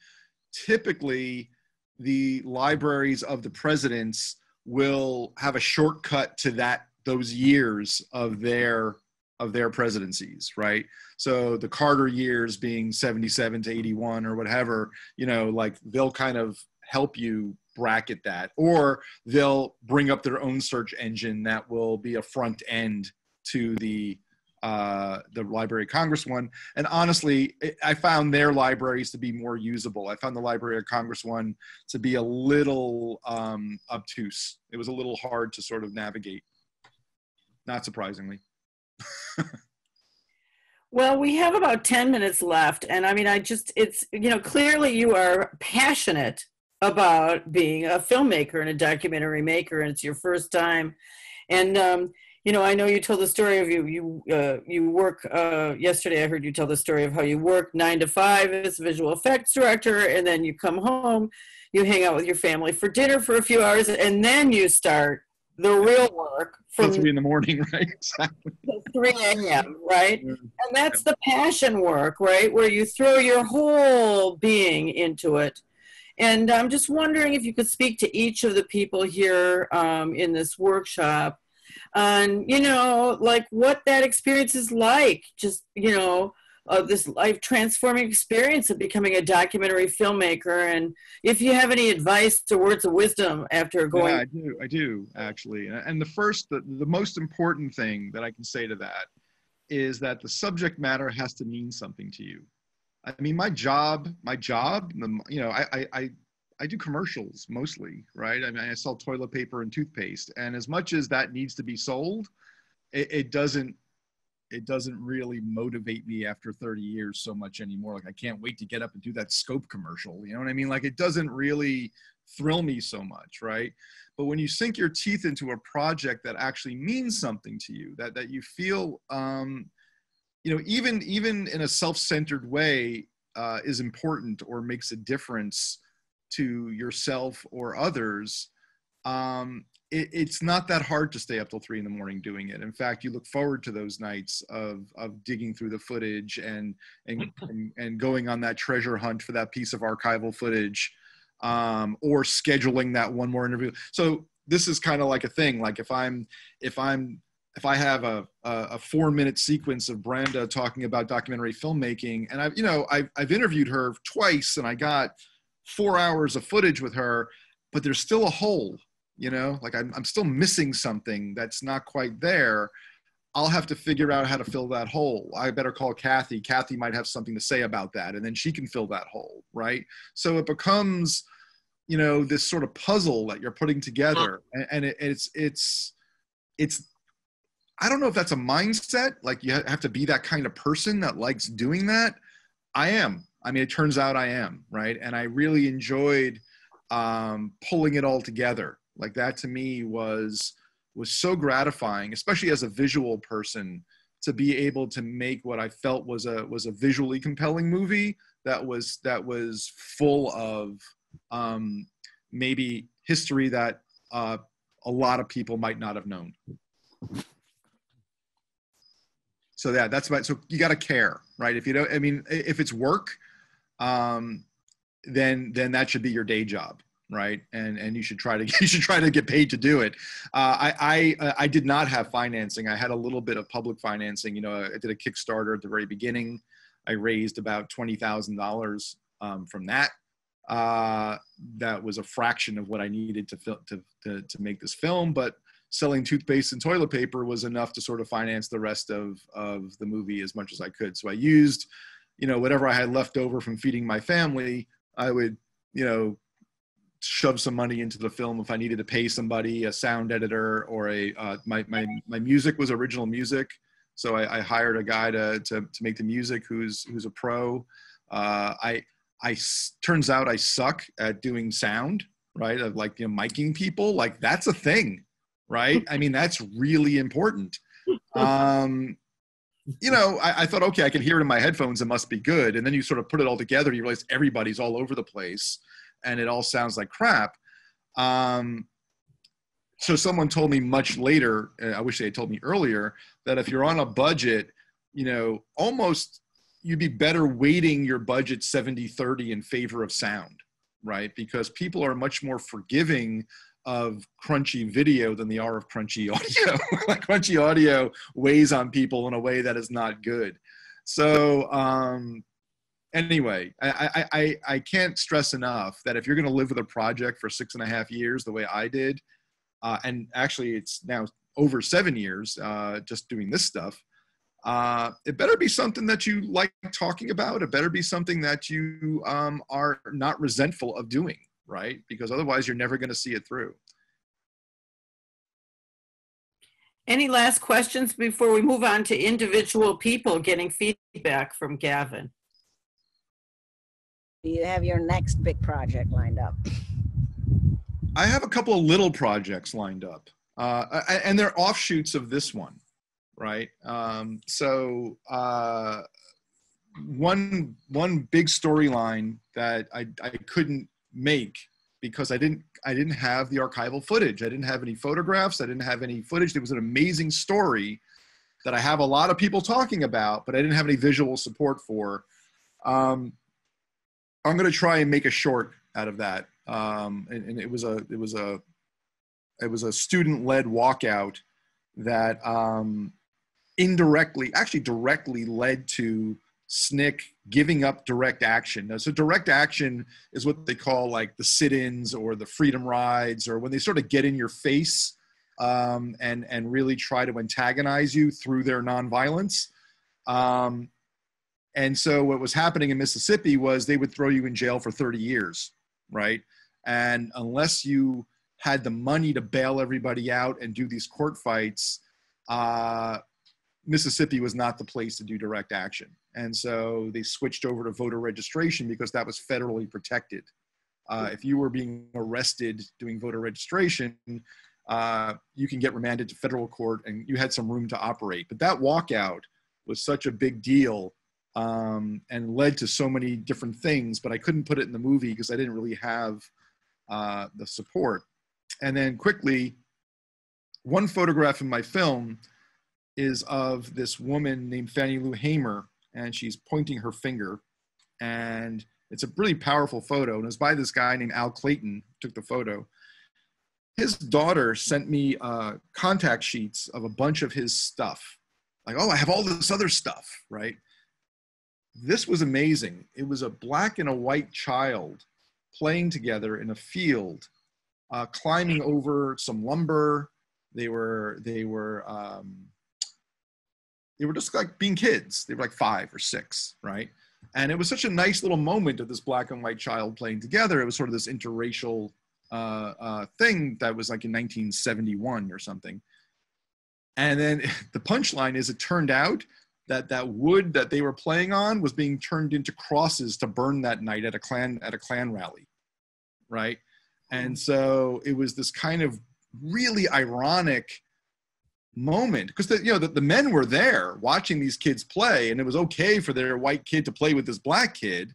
Typically, the libraries of the presidents will have a shortcut to that those years of their of their presidencies, right? So the Carter years being 77 to 81 or whatever, you know, like they'll kind of help you bracket that, or they'll bring up their own search engine that will be a front end to the uh, the Library of Congress one. And honestly, I found their libraries to be more usable. I found the Library of Congress one to be a little um, obtuse. It was a little hard to sort of navigate. not surprisingly. Well, we have about 10 minutes left. And I mean, I just, it's, you know, clearly you are passionate about being a filmmaker and a documentary maker, and it's your first time. And, um, you know, I know you told the story of you, you, uh, you work, uh, yesterday I heard you tell the story of how you work nine to five as a visual effects director, and then you come home, you hang out with your family for dinner for a few hours, and then you start the real work from three in the morning, right? Exactly. 3 a.m., right? And that's the passion work, right? Where you throw your whole being into it. And I'm just wondering if you could speak to each of the people here um, in this workshop. On, you know, like what that experience is like. Just, you know, of this life transforming experience of becoming a documentary filmmaker. And if you have any advice or words of wisdom after going yeah, i do i do actually. And the first the, the most important thing that i can say to that is that the subject matter has to mean something to you i mean my job my job you know i i I do commercials mostly, right? I mean, I sell toilet paper and toothpaste, and as much as that needs to be sold, it, it doesn't it doesn't really motivate me after 30 years so much anymore. Like I can't wait to get up and do that scope commercial. You know what I mean? Like it doesn't really thrill me so much, right? But when you sink your teeth into a project that actually means something to you, that that you feel, um, you know, even even in a self-centered way, uh, is important or makes a difference to yourself or others. Um, it, it's not that hard to stay up till three in the morning doing it. In fact, you look forward to those nights of of digging through the footage and and and, and going on that treasure hunt for that piece of archival footage, um, or scheduling that one more interview. So this is kind of like a thing. Like if I'm if I'm if I have a, a, a, four minute sequence of Brenda talking about documentary filmmaking, and I've, you know, I've, I've interviewed her twice and I got four hours of footage with her, but there's still a hole you know? Like I'm, I'm still missing something that's not quite there. I'll have to figure out how to fill that hole. I better call kathy. Kathy might have something to say about that and then she can fill that hole right? So it becomes you know this sort of puzzle that you're putting together uh-huh. and, and it, it's it's it's i don't know if that's a mindset like you have to be that kind of person that likes doing that. I am. I mean it turns out i am right? And i really enjoyed um, pulling it all together. Like that to me was was so gratifying, especially as a visual person, to be able to make what I felt was a was a visually compelling movie that was that was full of um, maybe history that uh, a lot of people might not have known. So yeah, that's about. So you got to care, right? If you don't, I mean, if it's work, um, then then that should be your day job right? And and you should try to you should try to get paid to do it. Uh, i i uh, i did not have financing. I had a little bit of public financing. You know i did a kickstarter at the very beginning. I raised about $20000 um, from that. Uh, that was a fraction of what i needed to, fil- to, to to make this film but selling toothpaste and toilet paper was enough to sort of finance the rest of of the movie as much as i could so i used you know whatever i had left over from feeding my family i would you know shove some money into the film if I needed to pay somebody, a sound editor or a uh, my, my my music was original music, so I, I hired a guy to, to to make the music who's who's a pro. Uh, I I turns out I suck at doing sound, right? Of like you know miking people, like that's a thing, right? I mean that's really important. Um, you know, I, I, thought, okay, I can hear it in my headphones. It must be good. And then you sort of put it all together. You realize everybody's all over the place and it all sounds like crap. Um, so someone told me much later, uh, I wish they had told me earlier, that if you're on a budget, you know, almost you'd be better weighting your budget 70 30 in favor of sound, right? Because people are much more forgiving of crunchy video than they are of crunchy audio. like crunchy audio weighs on people in a way that is not good. So, um, anyway, I, I, I can't stress enough that if you're going to live with a project for six and a half years the way I did, uh, and actually it's now over seven years uh, just doing this stuff, uh, it better be something that you like talking about. It better be something that you um, are not resentful of doing, right? Because otherwise you're never going to see it through. Any last questions before we move on to individual people getting feedback from Gavin? Do you have your next big project lined up? I have a couple of little projects lined up, uh, and they're offshoots of this one, right? Um, so uh, one one big storyline that I, I couldn't make because I didn't I didn't have the archival footage. I didn't have any photographs. I didn't have any footage. It was an amazing story that I have a lot of people talking about, but I didn't have any visual support for. Um, I'm going to try and make a short out of that. Um, and, and, it was a it was a it was a student led walkout that um, indirectly, actually directly led to SNCC giving up direct action. Now, so direct action is what they call like the sit-ins or the freedom rides, or when they sort of get in your face um, and and really try to antagonize you through their nonviolence. Um, and so what was happening in Mississippi was they would throw you in jail for 30 years, right? And unless you had the money to bail everybody out and do these court fights, uh, Mississippi was not the place to do direct action. And so they switched over to voter registration because that was federally protected. Uh, if you were being arrested doing voter registration, uh, you can get remanded to federal court and you had some room to operate. But that walkout was such a big deal um, and led to so many different things, but I couldn't put it in the movie because I didn't really have uh, the support. And then quickly, one photograph in my film is of this woman named Fannie Lou Hamer, and she's pointing her finger. And it's a really powerful photo. And it's by this guy named Al Clayton, took the photo. His daughter sent me uh, contact sheets of a bunch of his stuff. Like, oh, I have all this other stuff, right? This was amazing. It was a black and a white child playing together in a field, uh, climbing over some lumber. They were they were um, they were just like being kids. They were like five or six, right? And it was such a nice little moment of this black and white child playing together. It was sort of this interracial uh, uh, thing that was like in 1971 or something. And then the punchline is it turned out that that wood that they were playing on was being turned into crosses to burn that night at a Klan at a Klan rally, right? And so it was this kind of really ironic moment because the you know the, the men were there watching these kids play and it was okay for their white kid to play with this black kid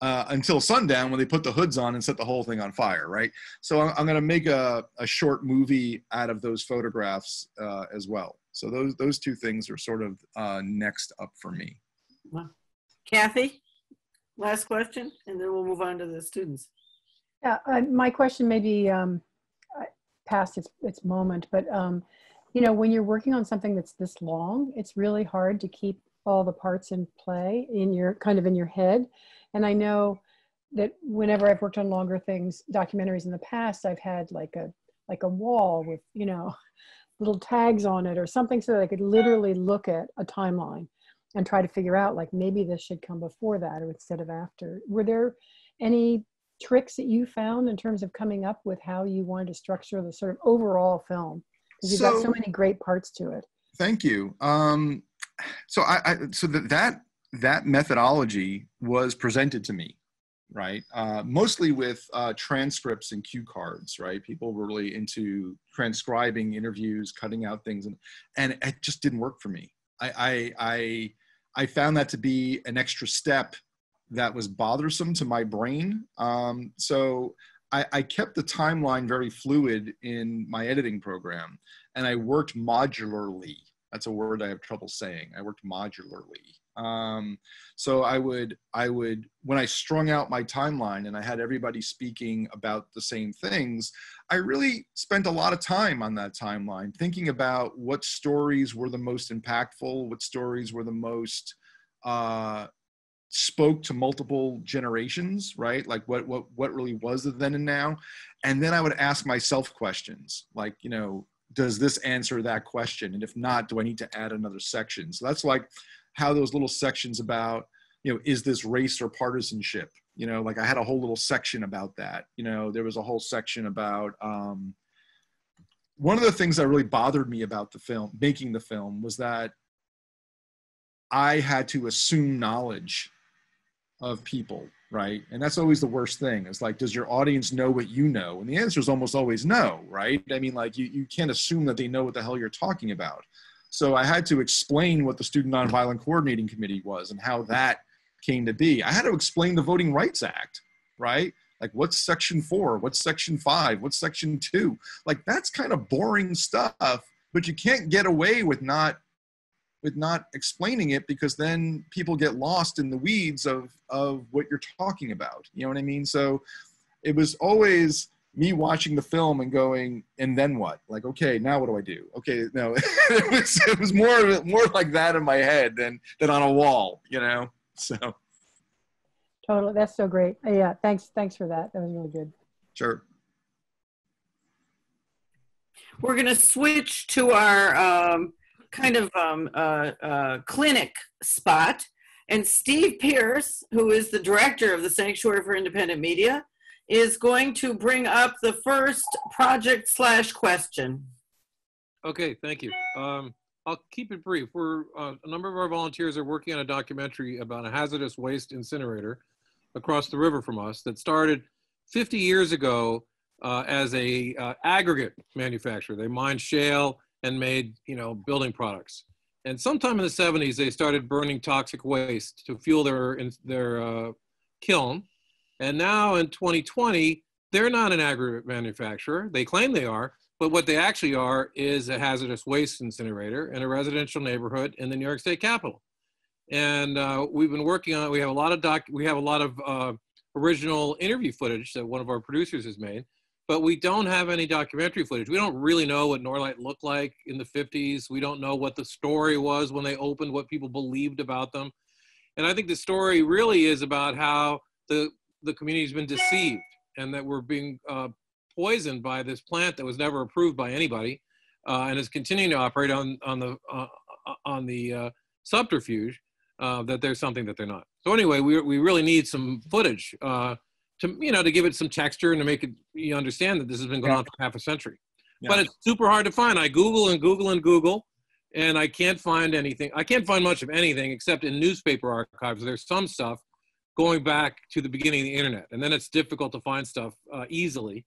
uh, until sundown when they put the hoods on and set the whole thing on fire right? So i'm, I'm going to make a, a short movie out of those photographs uh, as well. So those those two things are sort of uh, next up for me. Kathy, last question, and then we'll move on to the students. Yeah, uh, my question may be um, past its, its moment, but um, you know, when you're working on something that's this long, it's really hard to keep all the parts in play in your kind of in your head. And I know that whenever I've worked on longer things, documentaries in the past, I've had like a like a wall with, you know, little tags on it or something so that I could literally look at a timeline and try to figure out like maybe this should come before that or instead of after. Were there any tricks that you found in terms of coming up with how you wanted to structure the sort of overall film? You've so, got so many great parts to it. Thank you. Um, so I, I so that that that methodology was presented to me, right? Uh, mostly with uh, transcripts and cue cards, right? People were really into transcribing interviews, cutting out things, and and it just didn't work for me. I I I, I found that to be an extra step that was bothersome to my brain. Um, so I, I kept the timeline very fluid in my editing program and I worked modularly. That's a word I have trouble saying. I worked modularly. Um, so I would, I would, when I strung out my timeline and I had everybody speaking about the same things, I really spent a lot of time on that timeline, thinking about what stories were the most impactful, what stories were the most uh, spoke to multiple generations right? Like what what what really was the then and now? And then i would ask myself questions like you know does this answer that question? And if not do i need to add another section? So that's like how those little sections about you know is this race or partisanship? You know like i had a whole little section about that. You know there was a whole section about um one of the things that really bothered me about the film, making the film, was that I had to assume knowledge of people, right? And that's always the worst thing. It's like, does your audience know what you know? And the answer is almost always no, right? I mean, like, you, you can't assume that they know what the hell you're talking about. So I had to explain what the Student Nonviolent Coordinating Committee was and how that came to be. I had to explain the Voting Rights Act, right? Like, what's Section 4? What's Section 5? What's Section 2? Like, that's kind of boring stuff, but you can't get away with not with not explaining it because then people get lost in the weeds of of what you're talking about you know what i mean so it was always me watching the film and going and then what like okay now what do i do okay no it was it was more more like that in my head than than on a wall you know so Totally. That's so great. Uh, Yeah, thanks. Thanks for that. That was really good. sure We're going to switch to our um, kind of um, clinic spot. And Steve Pierce, who is the director of the Sanctuary for Independent Media, is going to bring up the first project slash question. Okay, thank you. Um, I'll keep it brief. We're, uh, a number of our volunteers are working on a documentary about a hazardous waste incinerator across the river from us that started 50 years ago uh, as a uh, aggregate manufacturer. They mined shale and made, you know, building products. And sometime in the 70s, they started burning toxic waste to fuel their, their uh, kiln. And now in 2020, they're not an aggregate manufacturer. They claim they are, but what they actually are is a hazardous waste incinerator in a residential neighborhood in the New York State Capitol. And uh, we've been working on it. We have a lot of doc. We have a lot of uh, original interview footage that one of our producers has made, but we don't have any documentary footage. We don't really know what Norlite looked like in the 50s. We don't know what the story was when they opened, what people believed about them. And I think the story really is about how the the community's been deceived and that we're being uh, poisoned by this plant that was never approved by anybody uh, and is continuing to operate on on the uh, on the uh, subterfuge uh, that there's something that they're not. So anyway, we we really need some footage uh, to you know to give it some texture and to make it you understand that this has been going Yeah. on for half a century. Yeah. But it's super hard to find. I Google and Google and Google, and I can't find anything. I can't find much of anything except in newspaper archives. There's some stuff going back to the beginning of the internet, and then it's difficult to find stuff uh, easily.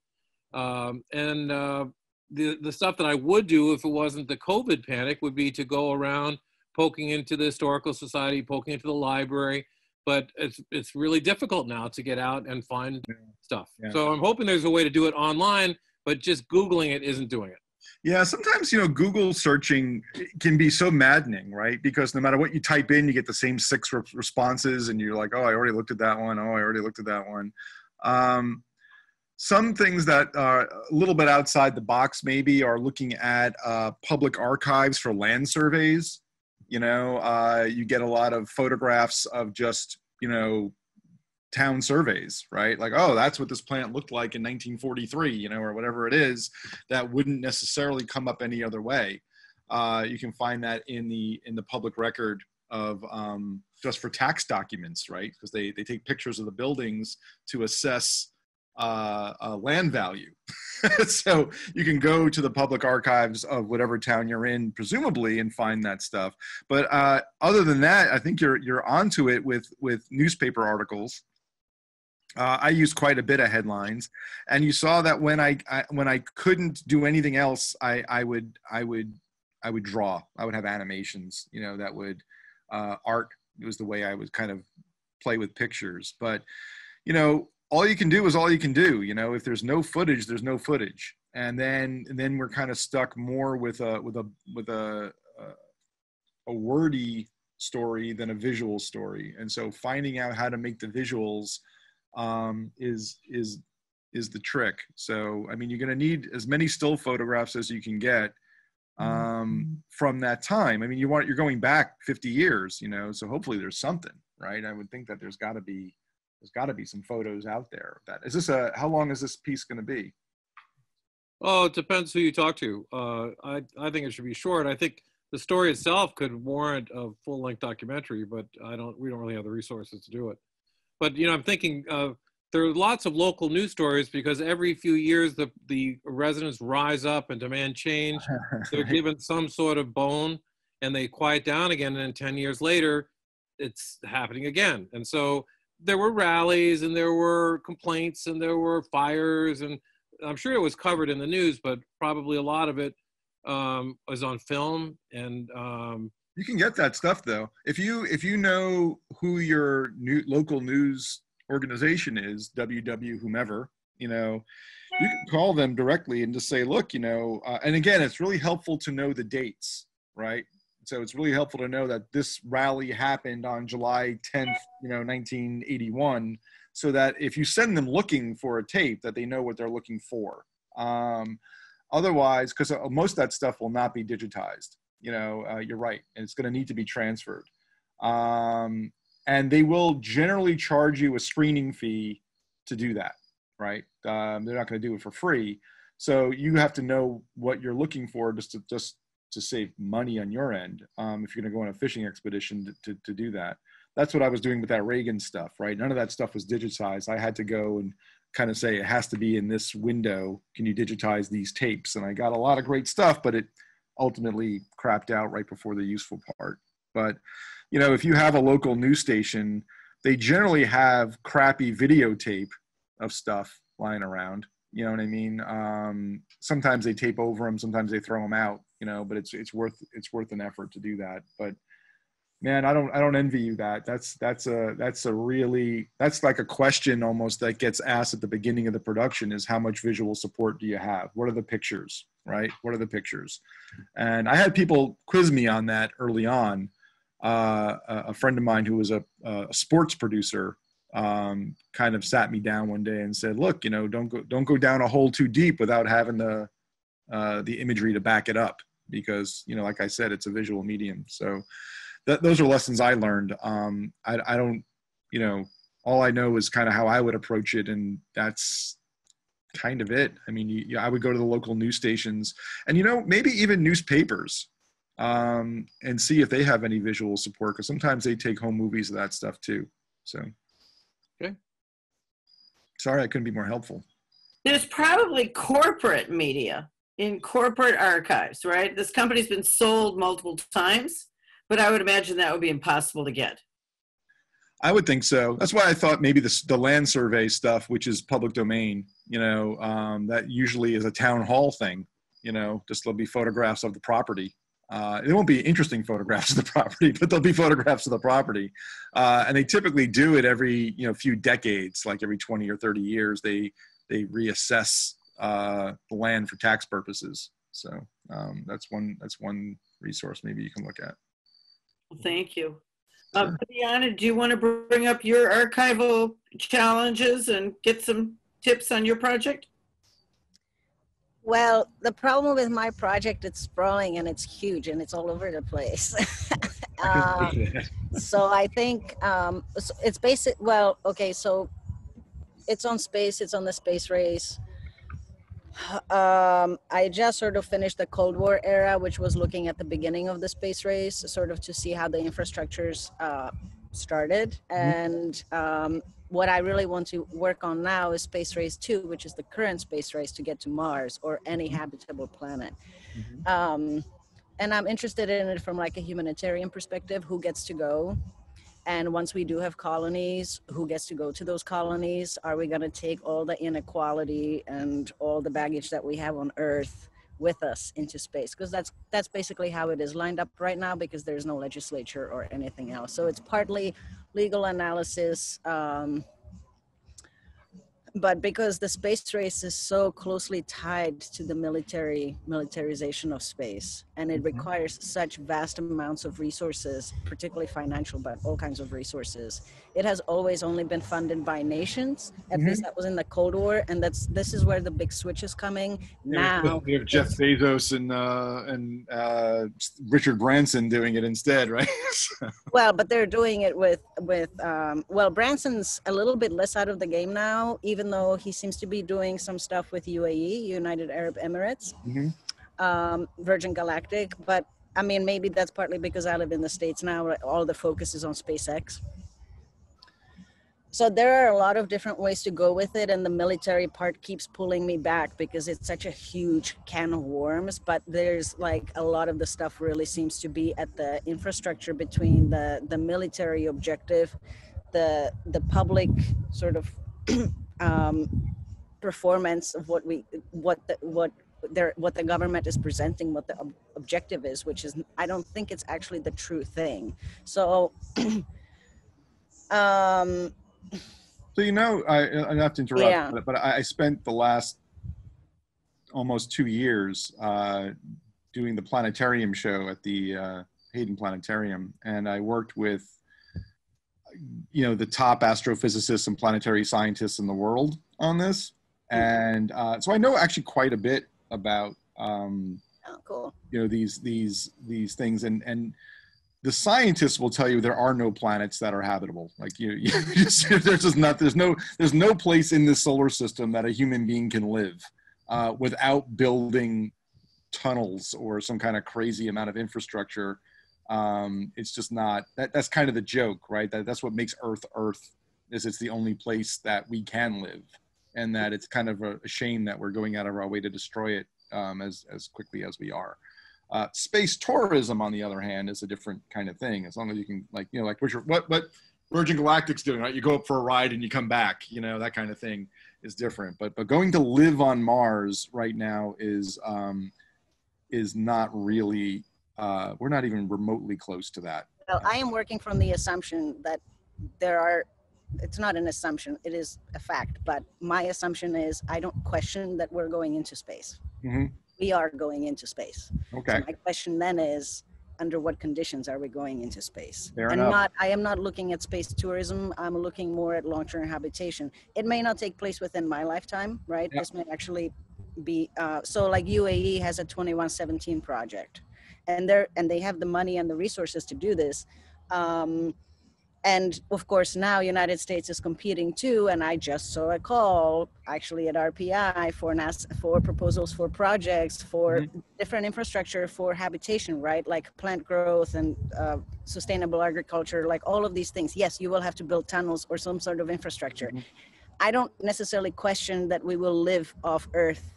Um, and uh, the the stuff that I would do if it wasn't the COVID panic would be to go around poking into the historical society, poking into the library. But it's it's really difficult now to get out and find stuff. Yeah. So I'm hoping there's a way to do it online, but just googling it isn't doing it. Yeah, sometimes you know Google searching can be so maddening, right? Because no matter what you type in, you get the same six re- responses, and you're like, "Oh, I already looked at that one. Oh, I already looked at that one." Um, some things that are a little bit outside the box, maybe, are looking at uh, public archives for land surveys. You know, uh, you get a lot of photographs of just you know town surveys, right? Like, oh, that's what this plant looked like in 1943, you know, or whatever it is. That wouldn't necessarily come up any other way. Uh, you can find that in the in the public record of um, just for tax documents, right? Because they they take pictures of the buildings to assess uh, uh, land value. so you can go to the public archives of whatever town you're in, presumably, and find that stuff. But uh, other than that, I think you're you're onto it with with newspaper articles. Uh, I use quite a bit of headlines, and you saw that when I, I when I couldn't do anything else, I I would I would I would draw. I would have animations, you know, that would uh, art was the way I would kind of play with pictures. But you know, all you can do is all you can do. You know, if there's no footage, there's no footage, and then and then we're kind of stuck more with a with a with a a, a wordy story than a visual story. And so finding out how to make the visuals um, is is is the trick. So I mean, you're going to need as many still photographs as you can get um, from that time. I mean, you want you're going back 50 years, you know. So hopefully there's something, right? I would think that there's got to be there's got to be some photos out there. of That is this a how long is this piece going to be? Oh, it depends who you talk to. Uh, I I think it should be short. I think the story itself could warrant a full length documentary, but I don't. We don't really have the resources to do it. But you know, I'm thinking uh, there are lots of local news stories because every few years the, the residents rise up and demand change. They're given some sort of bone and they quiet down again. And then 10 years later, it's happening again. And so there were rallies and there were complaints and there were fires. And I'm sure it was covered in the news, but probably a lot of it um, was on film. And um, You can get that stuff though. If you if you know who your new local news organization is, WW whomever, you know, you can call them directly and just say, look, you know, uh, and again, it's really helpful to know the dates, right? So it's really helpful to know that this rally happened on July 10th, you know, 1981, so that if you send them looking for a tape, that they know what they're looking for. Um, otherwise, because most of that stuff will not be digitized you know uh, you're right and it's going to need to be transferred um, and they will generally charge you a screening fee to do that right um, they're not going to do it for free so you have to know what you're looking for just to just to save money on your end um, if you're going to go on a fishing expedition to, to, to do that that's what i was doing with that reagan stuff right none of that stuff was digitized i had to go and kind of say it has to be in this window can you digitize these tapes and i got a lot of great stuff but it ultimately crapped out right before the useful part. But you know, if you have a local news station, they generally have crappy videotape of stuff lying around. You know what I mean? Um, sometimes they tape over them, sometimes they throw them out. You know, but it's it's worth it's worth an effort to do that. But man, I don't I don't envy you that. That's that's a that's a really that's like a question almost that gets asked at the beginning of the production is how much visual support do you have? What are the pictures? Right? What are the pictures? And I had people quiz me on that early on. Uh, a friend of mine who was a, a sports producer um, kind of sat me down one day and said, "Look, you know, don't go don't go down a hole too deep without having the uh, the imagery to back it up, because you know, like I said, it's a visual medium. So th- those are lessons I learned. Um, I, I don't, you know, all I know is kind of how I would approach it, and that's kind of it. I mean, you, you- I would go to the local news stations, and you know, maybe even newspapers, um, and see if they have any visual support, because sometimes they take home movies of that stuff too. So, Okay. Sorry, I couldn't be more helpful. There's probably corporate media in corporate archives, right? This company's been sold multiple times, but I would imagine that would be impossible to get. I would think so. That's why I thought maybe the the land survey stuff, which is public domain, you know, um, that usually is a town hall thing. You know, just there'll be photographs of the property. Uh, it won't be interesting photographs of the property, but there'll be photographs of the property. Uh, and they typically do it every you know few decades, like every twenty or thirty years. They they reassess uh, the land for tax purposes. So um, that's one that's one resource maybe you can look at. Thank you. Uh, Diana, do you want to bring up your archival challenges and get some tips on your project? Well, the problem with my project, it's sprawling and it's huge and it's all over the place. uh, so I think um, it's basic. Well, okay, so it's on space. It's on the space race. Um, I just sort of finished the Cold War era, which was looking at the beginning of the space race, sort of to see how the infrastructures uh, started. And um, what I really want to work on now is Space Race 2, which is the current space race to get to Mars or any habitable planet. Um, and I'm interested in it from like a humanitarian perspective who gets to go? And once we do have colonies, who gets to go to those colonies? Are we going to take all the inequality and all the baggage that we have on Earth with us into space? Because that's that's basically how it is lined up right now. Because there's no legislature or anything else. So it's partly legal analysis, um, but because the space race is so closely tied to the military militarization of space and it requires such vast amounts of resources particularly financial but all kinds of resources it has always only been funded by nations. At least that was in the cold war and that's this is where the big switch is coming now. you have Jeff Bezos and uh, and uh, Richard Branson doing it instead, right? Well, but they're doing it with with um, well, Branson's a little bit less out of the game now, even though he seems to be doing some stuff with UAE, United Arab Emirates, Mhm. um, Virgin Galactic. But I mean, maybe that's partly because I live in the states now. All the focus is on SpaceX. so there are a lot of different ways to go with it and the military part keeps pulling me back because it's such a huge can of worms but there's like a lot of the stuff really seems to be at the infrastructure between the the military objective the the public sort of um, performance of what we what the, what there what the government is presenting what the ob- objective is which is i don't think it's actually the true thing so um So you know, I, I have to interrupt, Yeah. but, but I, I spent the last almost two years uh, doing the planetarium show at the uh, Hayden Planetarium, and I worked with you know the top astrophysicists and planetary scientists in the world on this, and uh, so I know actually quite a bit about um, oh, cool. you know these these these things. And and the scientists will tell you there are no planets that are habitable. Like you, you just, there's just not there's no there's no place in this solar system that a human being can live uh, without building tunnels or some kind of crazy amount of infrastructure um, it's just not that that's kind of the joke right that that's what makes earth earth is it's the only place that we can live and that it's kind of a, a shame that we're going out of our way to destroy it um, as as quickly as we are. Uh, space tourism, on the other hand, is a different kind of thing. As long as you can, like, you know, like what what Virgin Galactic's doing, right? You go up for a ride and you come back. You know, that kind of thing is different. But but going to live on Mars right now is um, is not really. Uh, we're not even remotely close to that. well i am working from the assumption that there are it's not an assumption it is a fact but my assumption is i don't question that we're going into space Mhm. we are going into space Okay. So my question then is, under what conditions are we going into space? Fair and enough. not, I am not looking at space tourism. I'm looking more at long-term habitation. It may not take place within my lifetime, right? Yeah. This may actually be uh, so. Like UAE has a 2117 project, and they're and they have the money and the resources to do this. Um, and of course now united states is competing too and i just saw a call actually at rpi for nas for proposals for projects for different infrastructure for habitation right? Like plant growth and uh, sustainable agriculture like all of these things. Yes you will have to build tunnels or some sort of infrastructure. Mhm. i don't necessarily question that we will live off earth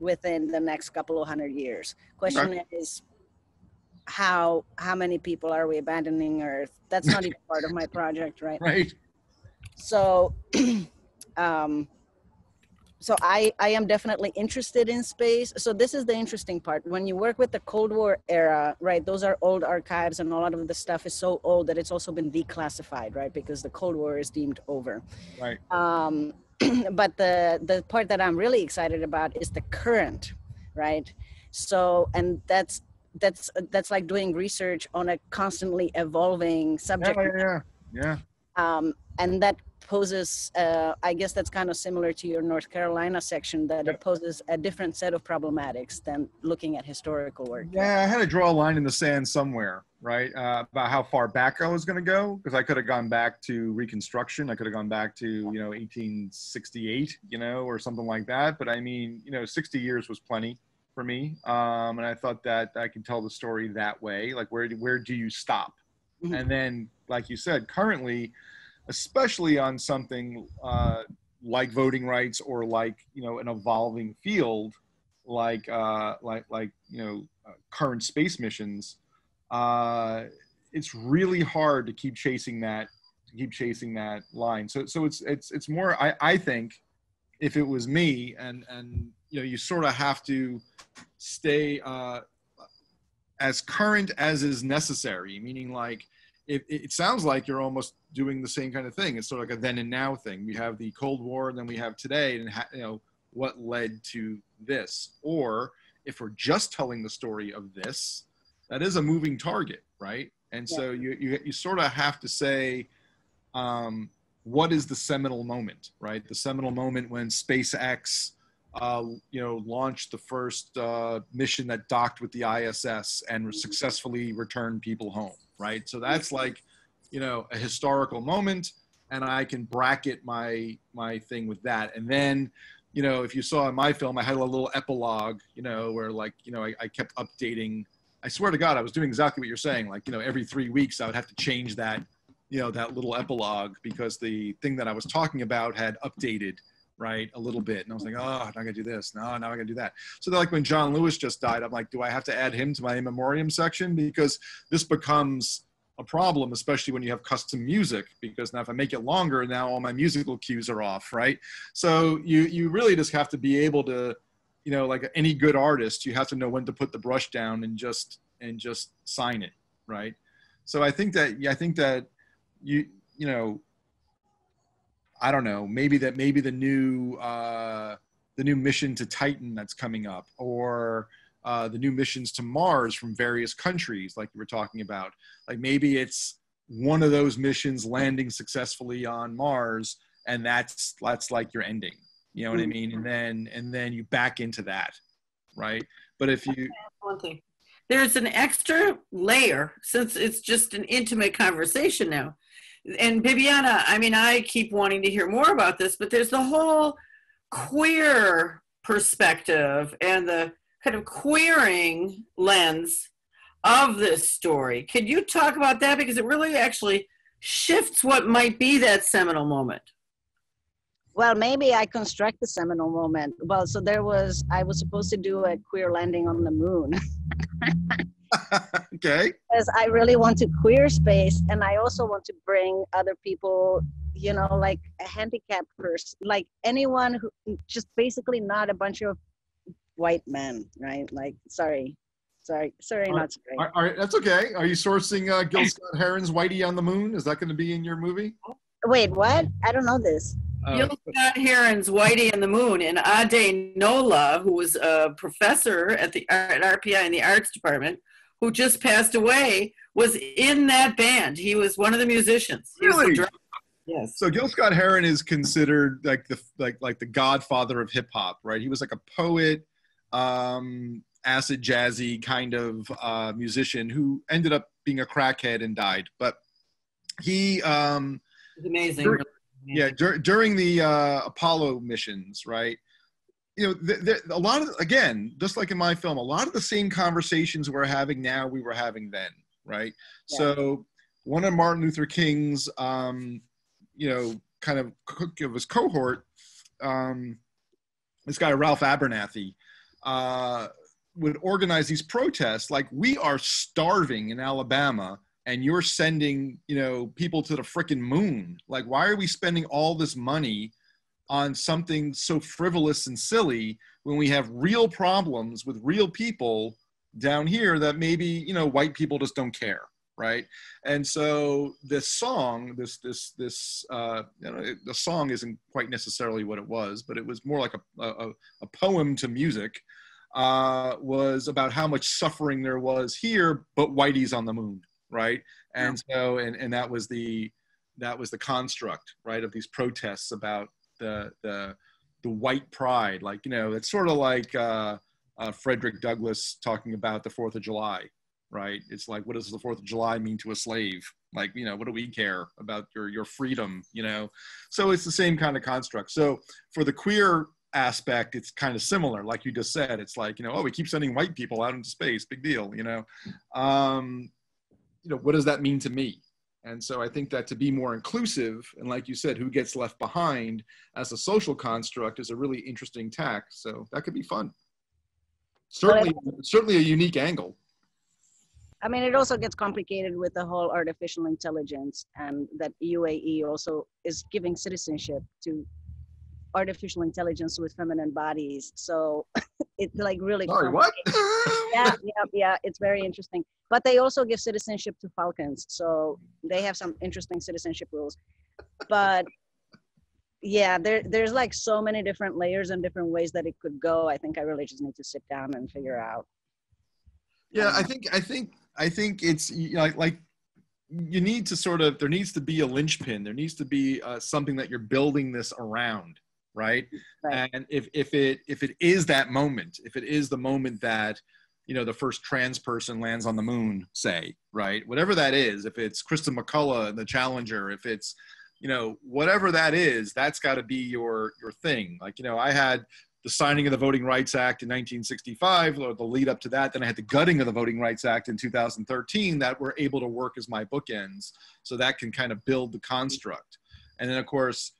within the next couple of hundred years. Question is how how many people are we abandoning earth that's not even part of my project right Right. so um so i i am definitely interested in space so this is the interesting part when you work with the cold war era right those are old archives and a lot of the stuff is so old that it's also been declassified right because the cold war is deemed over Right. um, but the the part that I'm really excited about is the current, right? So, and that's that's that's like doing research on a constantly evolving Yeah. subject, Yeah. Yeah. um, and that poses, uh, I guess that's kind of similar to your North Carolina section, that Yep. it poses a different set of problematics than looking at historical work. Yeah, I had to draw a line in the sand somewhere, right? Uh, about how far back I was going to go because I could have gone back to Reconstruction. I could have gone back to you know 1868, you know, or something like that. But I mean, you know, 60 years was plenty for me, um, and I thought that I could tell the story that way. Like, where do, where do you stop? Mhm. And then, like you said, currently, especially on something uh, like voting rights or like you know an evolving field like uh, like like you know uh, current space missions, uh, it's really hard to keep chasing that to keep chasing that line. So so it's it's it's more I I think if it was me and and you know you sort of have to stay uh, as current as is necessary, meaning like it, it sounds like you're almost doing the same kind of thing. It's sort of like a then and now thing. We have the Cold War, and then we have today, and ha- you know what led to this. Or if we're just telling the story of this, that is a moving target, right? And so you you, you sort of have to say, um, what is the seminal moment, right? The seminal moment when SpaceX, uh, you know, launched the first uh, mission that docked with the ISS and successfully returned people home, right? So that's like, you know, a historical moment, and I can bracket my my thing with that, and then. You know, if you saw in my film, I had a little epilogue, you know, where like, you know, I, I kept updating I swear to God, I was doing exactly what you're saying. Like, you know, every three weeks I would have to change that, you know that little epilogue because the thing that I was talking about had updated right a little bit. And i was like ah, oh I'm gonna do this. No now i gotta do that. So like when john lewis just died i'm like do i have to add him to my in memoriam section? Because this becomes a problem especially when you have custom music because now if i make it longer now all my musical cues are off right? So you you really just have to be able to you know like any good artist you have to know when to put the brush down and just and just sign it right? So i think that yeah i think that you you know I don't know, maybe that maybe the new uh, the new mission to Titan that's coming up, or uh, the new missions to Mars from various countries, like you were talking about. Like maybe it's one of those missions landing successfully on Mars, and that's that's like your ending. You know what I mean? And then and then you back into that, right? But if you there's an extra layer since it's just an intimate conversation now and Bibiana, I mean, I keep wanting to hear more about this, but there's the whole queer perspective and the kind of queering lens of this story. Could you talk about that? Because it really actually shifts what might be that seminal moment. Well, maybe I construct the seminal moment. Well, so there was, I was supposed to do a queer landing on the moon. okay. Because I really want to queer space and I also want to bring other people, you know, like a handicapped person, like anyone who just basically not a bunch of white men, right? Like, sorry. Sorry, sorry, not sorry. All right, that's okay. Are you sourcing uh, Gil Scott Heron's Whitey on the Moon? Is that going to be in your movie? Wait, what? I don't know this. Gil Scott Heron's Whitey and the Moon, and Ade Knowles, who was a professor at the at RPI in the arts department, who just passed away, was in that band. He was one of the musicians. Really? Yes. So Gil Scott Heron is considered like the like like the godfather of hip hop, right? He was like a poet, um, acid jazzy kind of uh, musician who ended up being a crackhead and died. But he um, amazing. Yeah, dur- during the uh, Apollo missions, right? you know, th- th- a lot of again, just like in my film, a lot of the same conversations we're having now we were having then, right? Yeah. So one of Martin Luther King's, um, you know, kind of of his cohort, um, this guy Ralph Abernathy, uh, would organize these protests. Like we are starving in Alabama, and you're sending, you know, people to the freaking moon. Like, why are we spending all this money? on something so frivolous and silly when we have real problems with real people down here that maybe you know white people just don't care right and so this song this this this uh you know it, the song isn't quite necessarily what it was but it was more like a a, a poem to music uh was about how much suffering there was here but whitey's on the moon right? And yeah. so and and that was the that was the construct right of these protests about the the the white pride. Like you know it's sort of like uh, uh, frederick douglass talking about the fourth of july right? It's like what does the fourth of july mean to a slave? Like you know what do we care about your your freedom you know? So it's the same kind of construct. So for the queer aspect it's kind of similar like you just said. It's like you know oh we keep sending white people out into space. Big deal you know? Um you know what does that mean to me and so I think that to be more inclusive, and like you said, who gets left behind as a social construct is a really interesting tack. So that could be fun. Certainly, certainly a unique angle. I mean, it also gets complicated with the whole artificial intelligence, and that UAE also is giving citizenship to artificial intelligence with feminine bodies. So it like really. Sorry, what? yeah, yeah, yeah. It's very interesting. But they also give citizenship to falcons, so they have some interesting citizenship rules. But yeah, there there's like so many different layers and different ways that it could go. I think I really just need to sit down and figure out. Yeah, I think I think I think it's like like you need to sort of there needs to be a linchpin. There needs to be uh, something that you're building this around right? right? And if if it if it is that moment, if it is the moment that you know the first trans person lands on the moon, say, right? Whatever that is, if it's Kristen McCullough, and the Challenger, if it's you know whatever that is, that's got to be your your thing. Like you know, I had the signing of the Voting Rights Act in 1965, or the lead up to that. Then I had the gutting of the Voting Rights Act in 2013 that were able to work as my bookends. So that can kind of build the construct. And then, of course,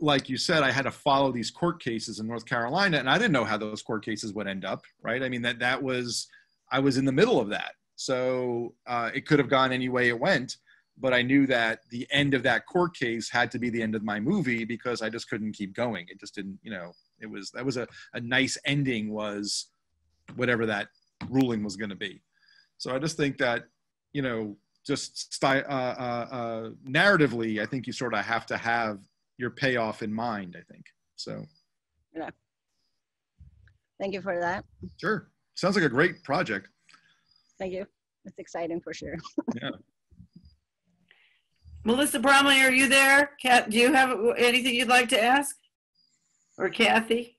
like you said, I had to follow these court cases in North Carolina, and I didn't know how those court cases would end up. Right? I mean, that that was I was in the middle of that, so uh, it could have gone any way it went. But I knew that the end of that court case had to be the end of my movie because I just couldn't keep going. It just didn't, you know, it was that was a, a nice ending was whatever that ruling was going to be so i just think that you know just uh, uh, uh, narratively i think you sort of have to have your payoff in mind i think so Yeah. Thank you for that. sure sounds like a great project Thank you. It's exciting for sure. Yeah. Melissa Bromley, are you there? Kat, do you have anything you'd like to ask? Or Kathy?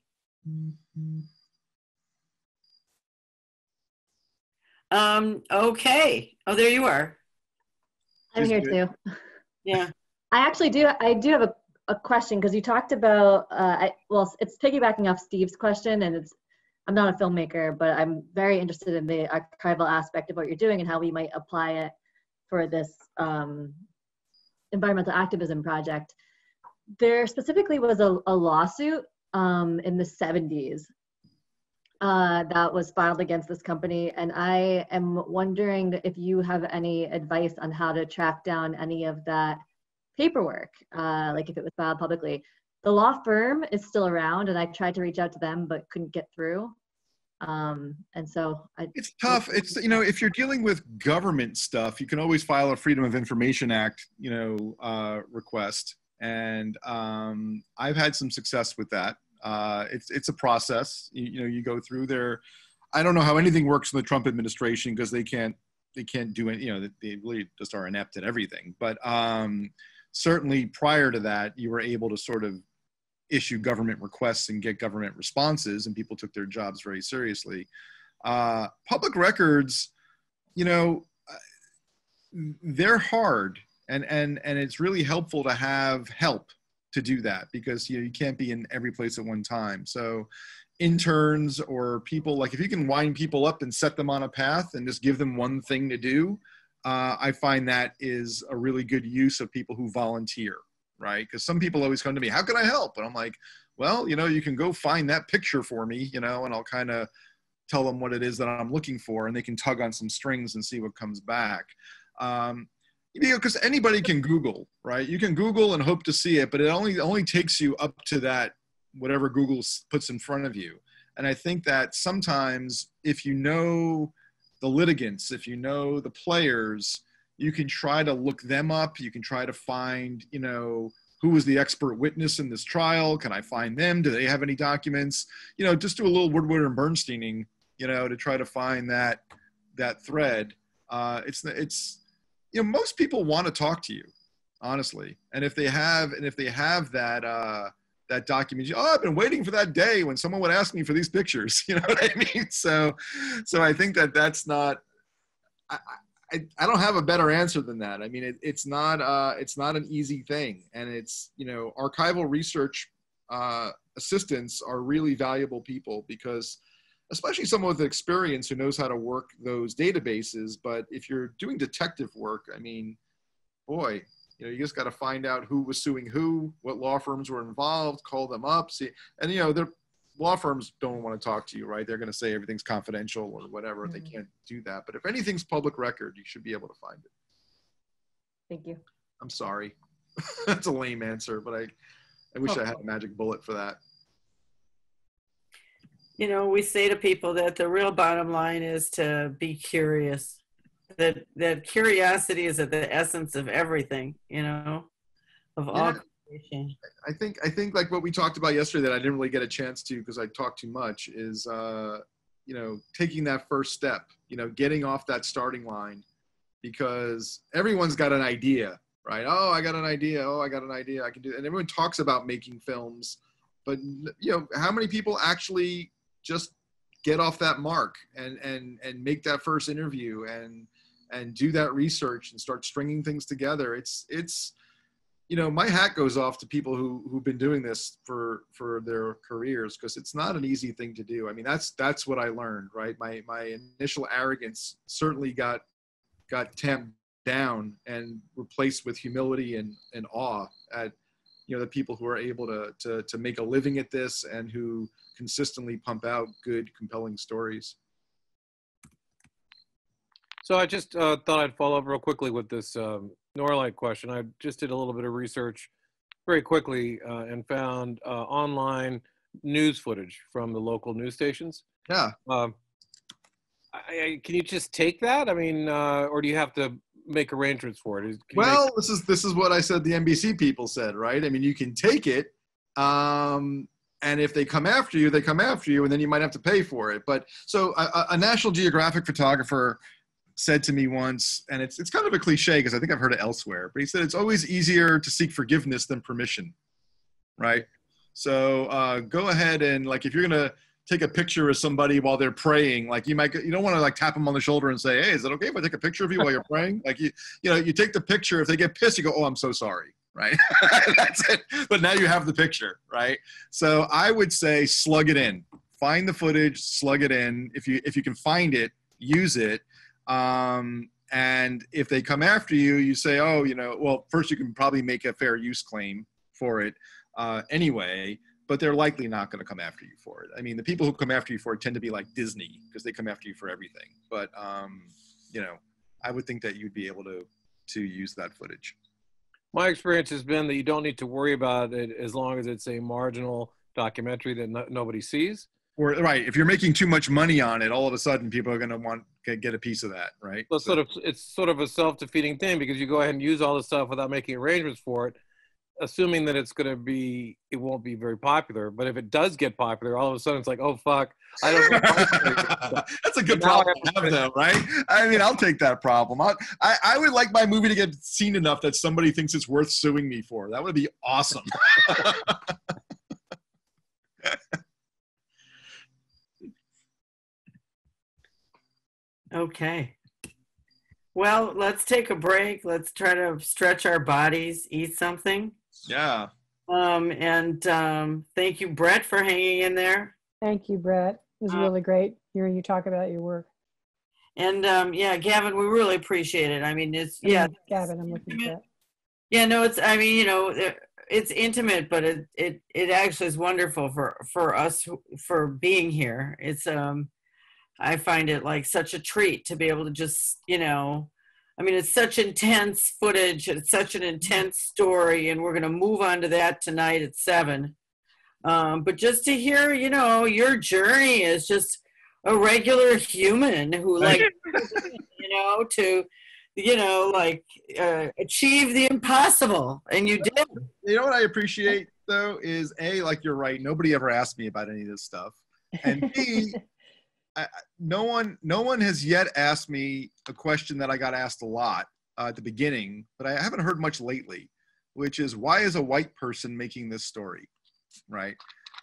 Um, okay. Oh, there you are. I'm She's here good. too. Yeah. I actually do. I do have a, a question because you talked about. Uh, I, well, it's piggybacking off Steve's question, and it's. I'm not a filmmaker, but I'm very interested in the archival aspect of what you're doing and how we might apply it for this um, environmental activism project. There specifically was a, a lawsuit um, in the 70s uh, that was filed against this company. And I am wondering if you have any advice on how to track down any of that paperwork, uh, like if it was filed publicly. The law firm is still around, and I tried to reach out to them but couldn't get through. Um, and so I, it's tough. It's you know if you're dealing with government stuff you can always file a freedom of information act you know uh, request. And um, i've had some success with that. Uh, it's it's a process. You, you know you go through there i don't know how anything works in the trump administration because they can't they can't do it you know they really just are inept at everything. But um, certainly prior to that you were able to sort of issue government requests and get government responses, and people took their jobs very seriously. Uh, public records, you know, uh, they're hard, and and and it's really helpful to have help to do that because you know, you can't be in every place at one time. So interns or people like if you can wind people up and set them on a path and just give them one thing to do uh, i find that is a really good use of people who volunteer right? Because some people always come to me, how can I help? And I'm like, well, you know, you can go find that picture for me, you know, and I'll kind of tell them what it is that I'm looking for, and they can tug on some strings and see what comes back. Um, you know, because anybody can Google, right? You can Google and hope to see it, but it only only takes you up to that whatever Google puts in front of you. And I think that sometimes if you know the litigants, if you know the players, you can try to look them up. You can try to find you know who was the expert witness in this trial? Can i find them? Do they have any documents? You know just do a little woodward and bernsteining you know to try to find that that thread. Uh, it's it's you know most people want to talk to you honestly. And if they have and if they have that uh that document oh i've been waiting for that day when someone would ask me for these pictures you know what i mean so so i think that that's not I, I, I don't have a better answer than that. I mean, it, it's not uh, it's not an easy thing, and it's you know archival research uh, assistants are really valuable people because especially someone with experience who knows how to work those databases. But if you're doing detective work, I mean, boy, you know, you just got to find out who was suing who, what law firms were involved, call them up, see, and you know, they're law firms don't want to talk to you, right? They're going to say everything's confidential or whatever. They Mhm. can't do that. But if anything's public record, you should be able to find it. thank you. I'm sorry. That's a lame answer, but I, I wish I had a magic bullet for that. You know, we say to people that the real bottom line is to be curious. That that curiosity is at the essence of everything, you know, of all creation. I think I think like what we talked about yesterday that I didn't really get a chance to because I talked too much is uh, you know taking that first step, you know, getting off that starting line because everyone's got an idea, right? Oh, I got an idea. Oh, I got an idea. I can do. And everyone talks about making films, but you know, how many people actually just get off that mark and and and make that first interview and and do that research and start stringing things together? It's it's you know, my hat goes off to people who who've been doing this for for their careers because it's not an easy thing to do. I mean, that's that's what I learned, right? My my initial arrogance certainly got got tamped down and replaced with humility and, and awe at you know the people who are able to, to to make a living at this and who consistently pump out good compelling stories so i just uh, thought i'd follow up real quickly with this um, Norlite question i just did a little bit of research very quickly uh, and found uh, online news footage from the local news stations yeah um, I, I, can you just take that i mean uh, or do you have to make arrangements for it? well, make- this is this is what I said. The NBC people said, right? I mean, you can take it, um, and if they come after you, they come after you, and then you might have to pay for it. But so a, a National Geographic photographer said to me once, and it's it's kind of a cliche because I think I've heard it elsewhere, but he said it's always easier to seek forgiveness than permission, right? So uh, go ahead and like if you're gonna take a picture of somebody while they're praying. Like you might, you don't want to like tap them on the shoulder and say, "Hey, is it okay if I take a picture of you while you're praying?" Like you, you know, you take the picture. If they get pissed, you go, "Oh, I'm so sorry." Right? That's it. But now you have the picture, right? So I would say slug it in. Find the footage, slug it in. If you if you can find it, use it. Um, and if they come after you, you say, "Oh, you know, well, first you can probably make a fair use claim for it uh, anyway." but they're likely not going to come after you for it. I mean, the people who come after you for it tend to be like Disney because they come after you for everything. But um, you know, I would think that you'd be able to to use that footage. My experience has been that you don't need to worry about it as long as it's a marginal documentary that no, nobody sees. Or right, if you're making too much money on it, all of a sudden people are going to want to get a piece of that, right? So, so sort of it's sort of a self-defeating thing because you go ahead and use all the stuff without making arrangements for it assuming that it's going to be it won't be very popular. But if it does get popular all of a sudden it's like oh fuck i don't that's a good problem to have though right? I mean i'll take that problem. I, I would like my movie to get seen enough that somebody thinks it's worth suing me for. That would be awesome okay well let's take a break let's try to stretch our bodies eat something yeah. Um, and um, thank you, Brett, for hanging in there. Thank you, Brett. It was uh, really great hearing you talk about your work. And um, yeah, Gavin, we really appreciate it. I mean, it's yeah, Gavin, I'm looking at that. Yeah, no, it's. I mean, you know, it's intimate, but it it it actually is wonderful for for us for being here. It's um, I find it like such a treat to be able to just you know I mean, it's such intense footage. It's such an intense story, and we're going to move on to that tonight at seven. Um, but just to hear, you know, your journey is just a regular human who, like, you know, to, you know, like uh, achieve the impossible, and you did. You know what I appreciate though is a like you're right. Nobody ever asked me about any of this stuff, and b I, no one no one has yet asked me a question that I got asked a lot uh, at the beginning, but I haven't heard much lately, which is why is a white person making this story, right?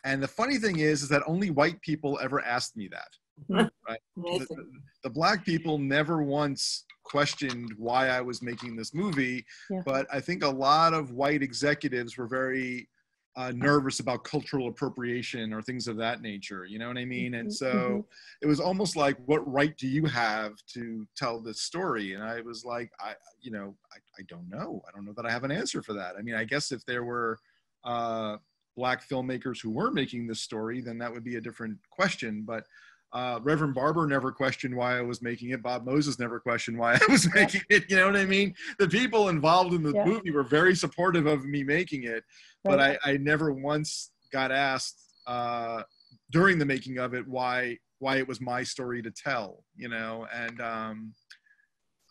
And the funny thing is, is that only white people ever asked me that. Right? the, the, black people never once questioned why I was making this movie, yeah. but I think a lot of white executives were very uh, nervous about cultural appropriation or things of that nature. You know what I mean? And so mm-hmm. it was almost like, what right do you have to tell this story? And I was like, I, you know, I, I don't know. I don't know that I have an answer for that. I mean, I guess if there were uh, black filmmakers who were making this story, then that would be a different question. But uh, Reverend Barber never questioned why I was making it. Bob Moses never questioned why I was making it. You know what I mean? The people involved in the yeah. movie were very supportive of me making it, but I, I never once got asked uh, during the making of it why why it was my story to tell. You know, and um,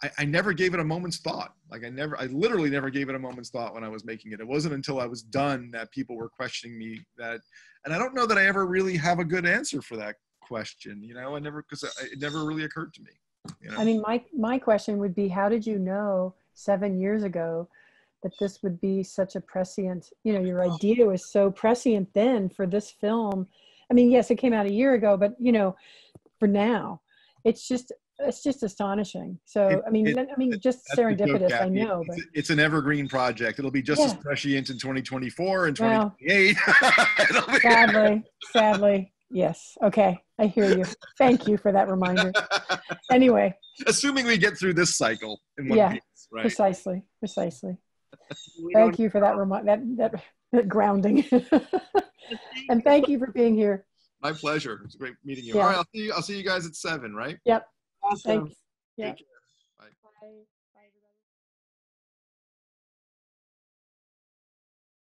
I, I never gave it a moment's thought. Like I never, I literally never gave it a moment's thought when I was making it. It wasn't until I was done that people were questioning me that, and I don't know that I ever really have a good answer for that question you know i never because it never really occurred to me you know? i mean my my question would be how did you know seven years ago that this would be such a prescient you know your oh. idea was so prescient then for this film i mean yes it came out a year ago but you know for now it's just it's just astonishing. So, It- I mean, it- I mean, just the joke, serendipitous, I know, but It's, it's an evergreen project. It'll be just as prescient in 2024 and 2028. It'll sadly, sadly, yes. Okay, I hear you. Thank you for that reminder. Anyway, Assuming we get through this cycle in one Yeah, piece, right? precisely, precisely. We Thank you for that remi- that, that, that grounding. and thank you for being here. My pleasure. It's great meeting you. Yeah. All right, I'll see you. I'll see you guys at seven, right? Yep. Awesome. Thanks. Yeah. Take care. Bye. Bye.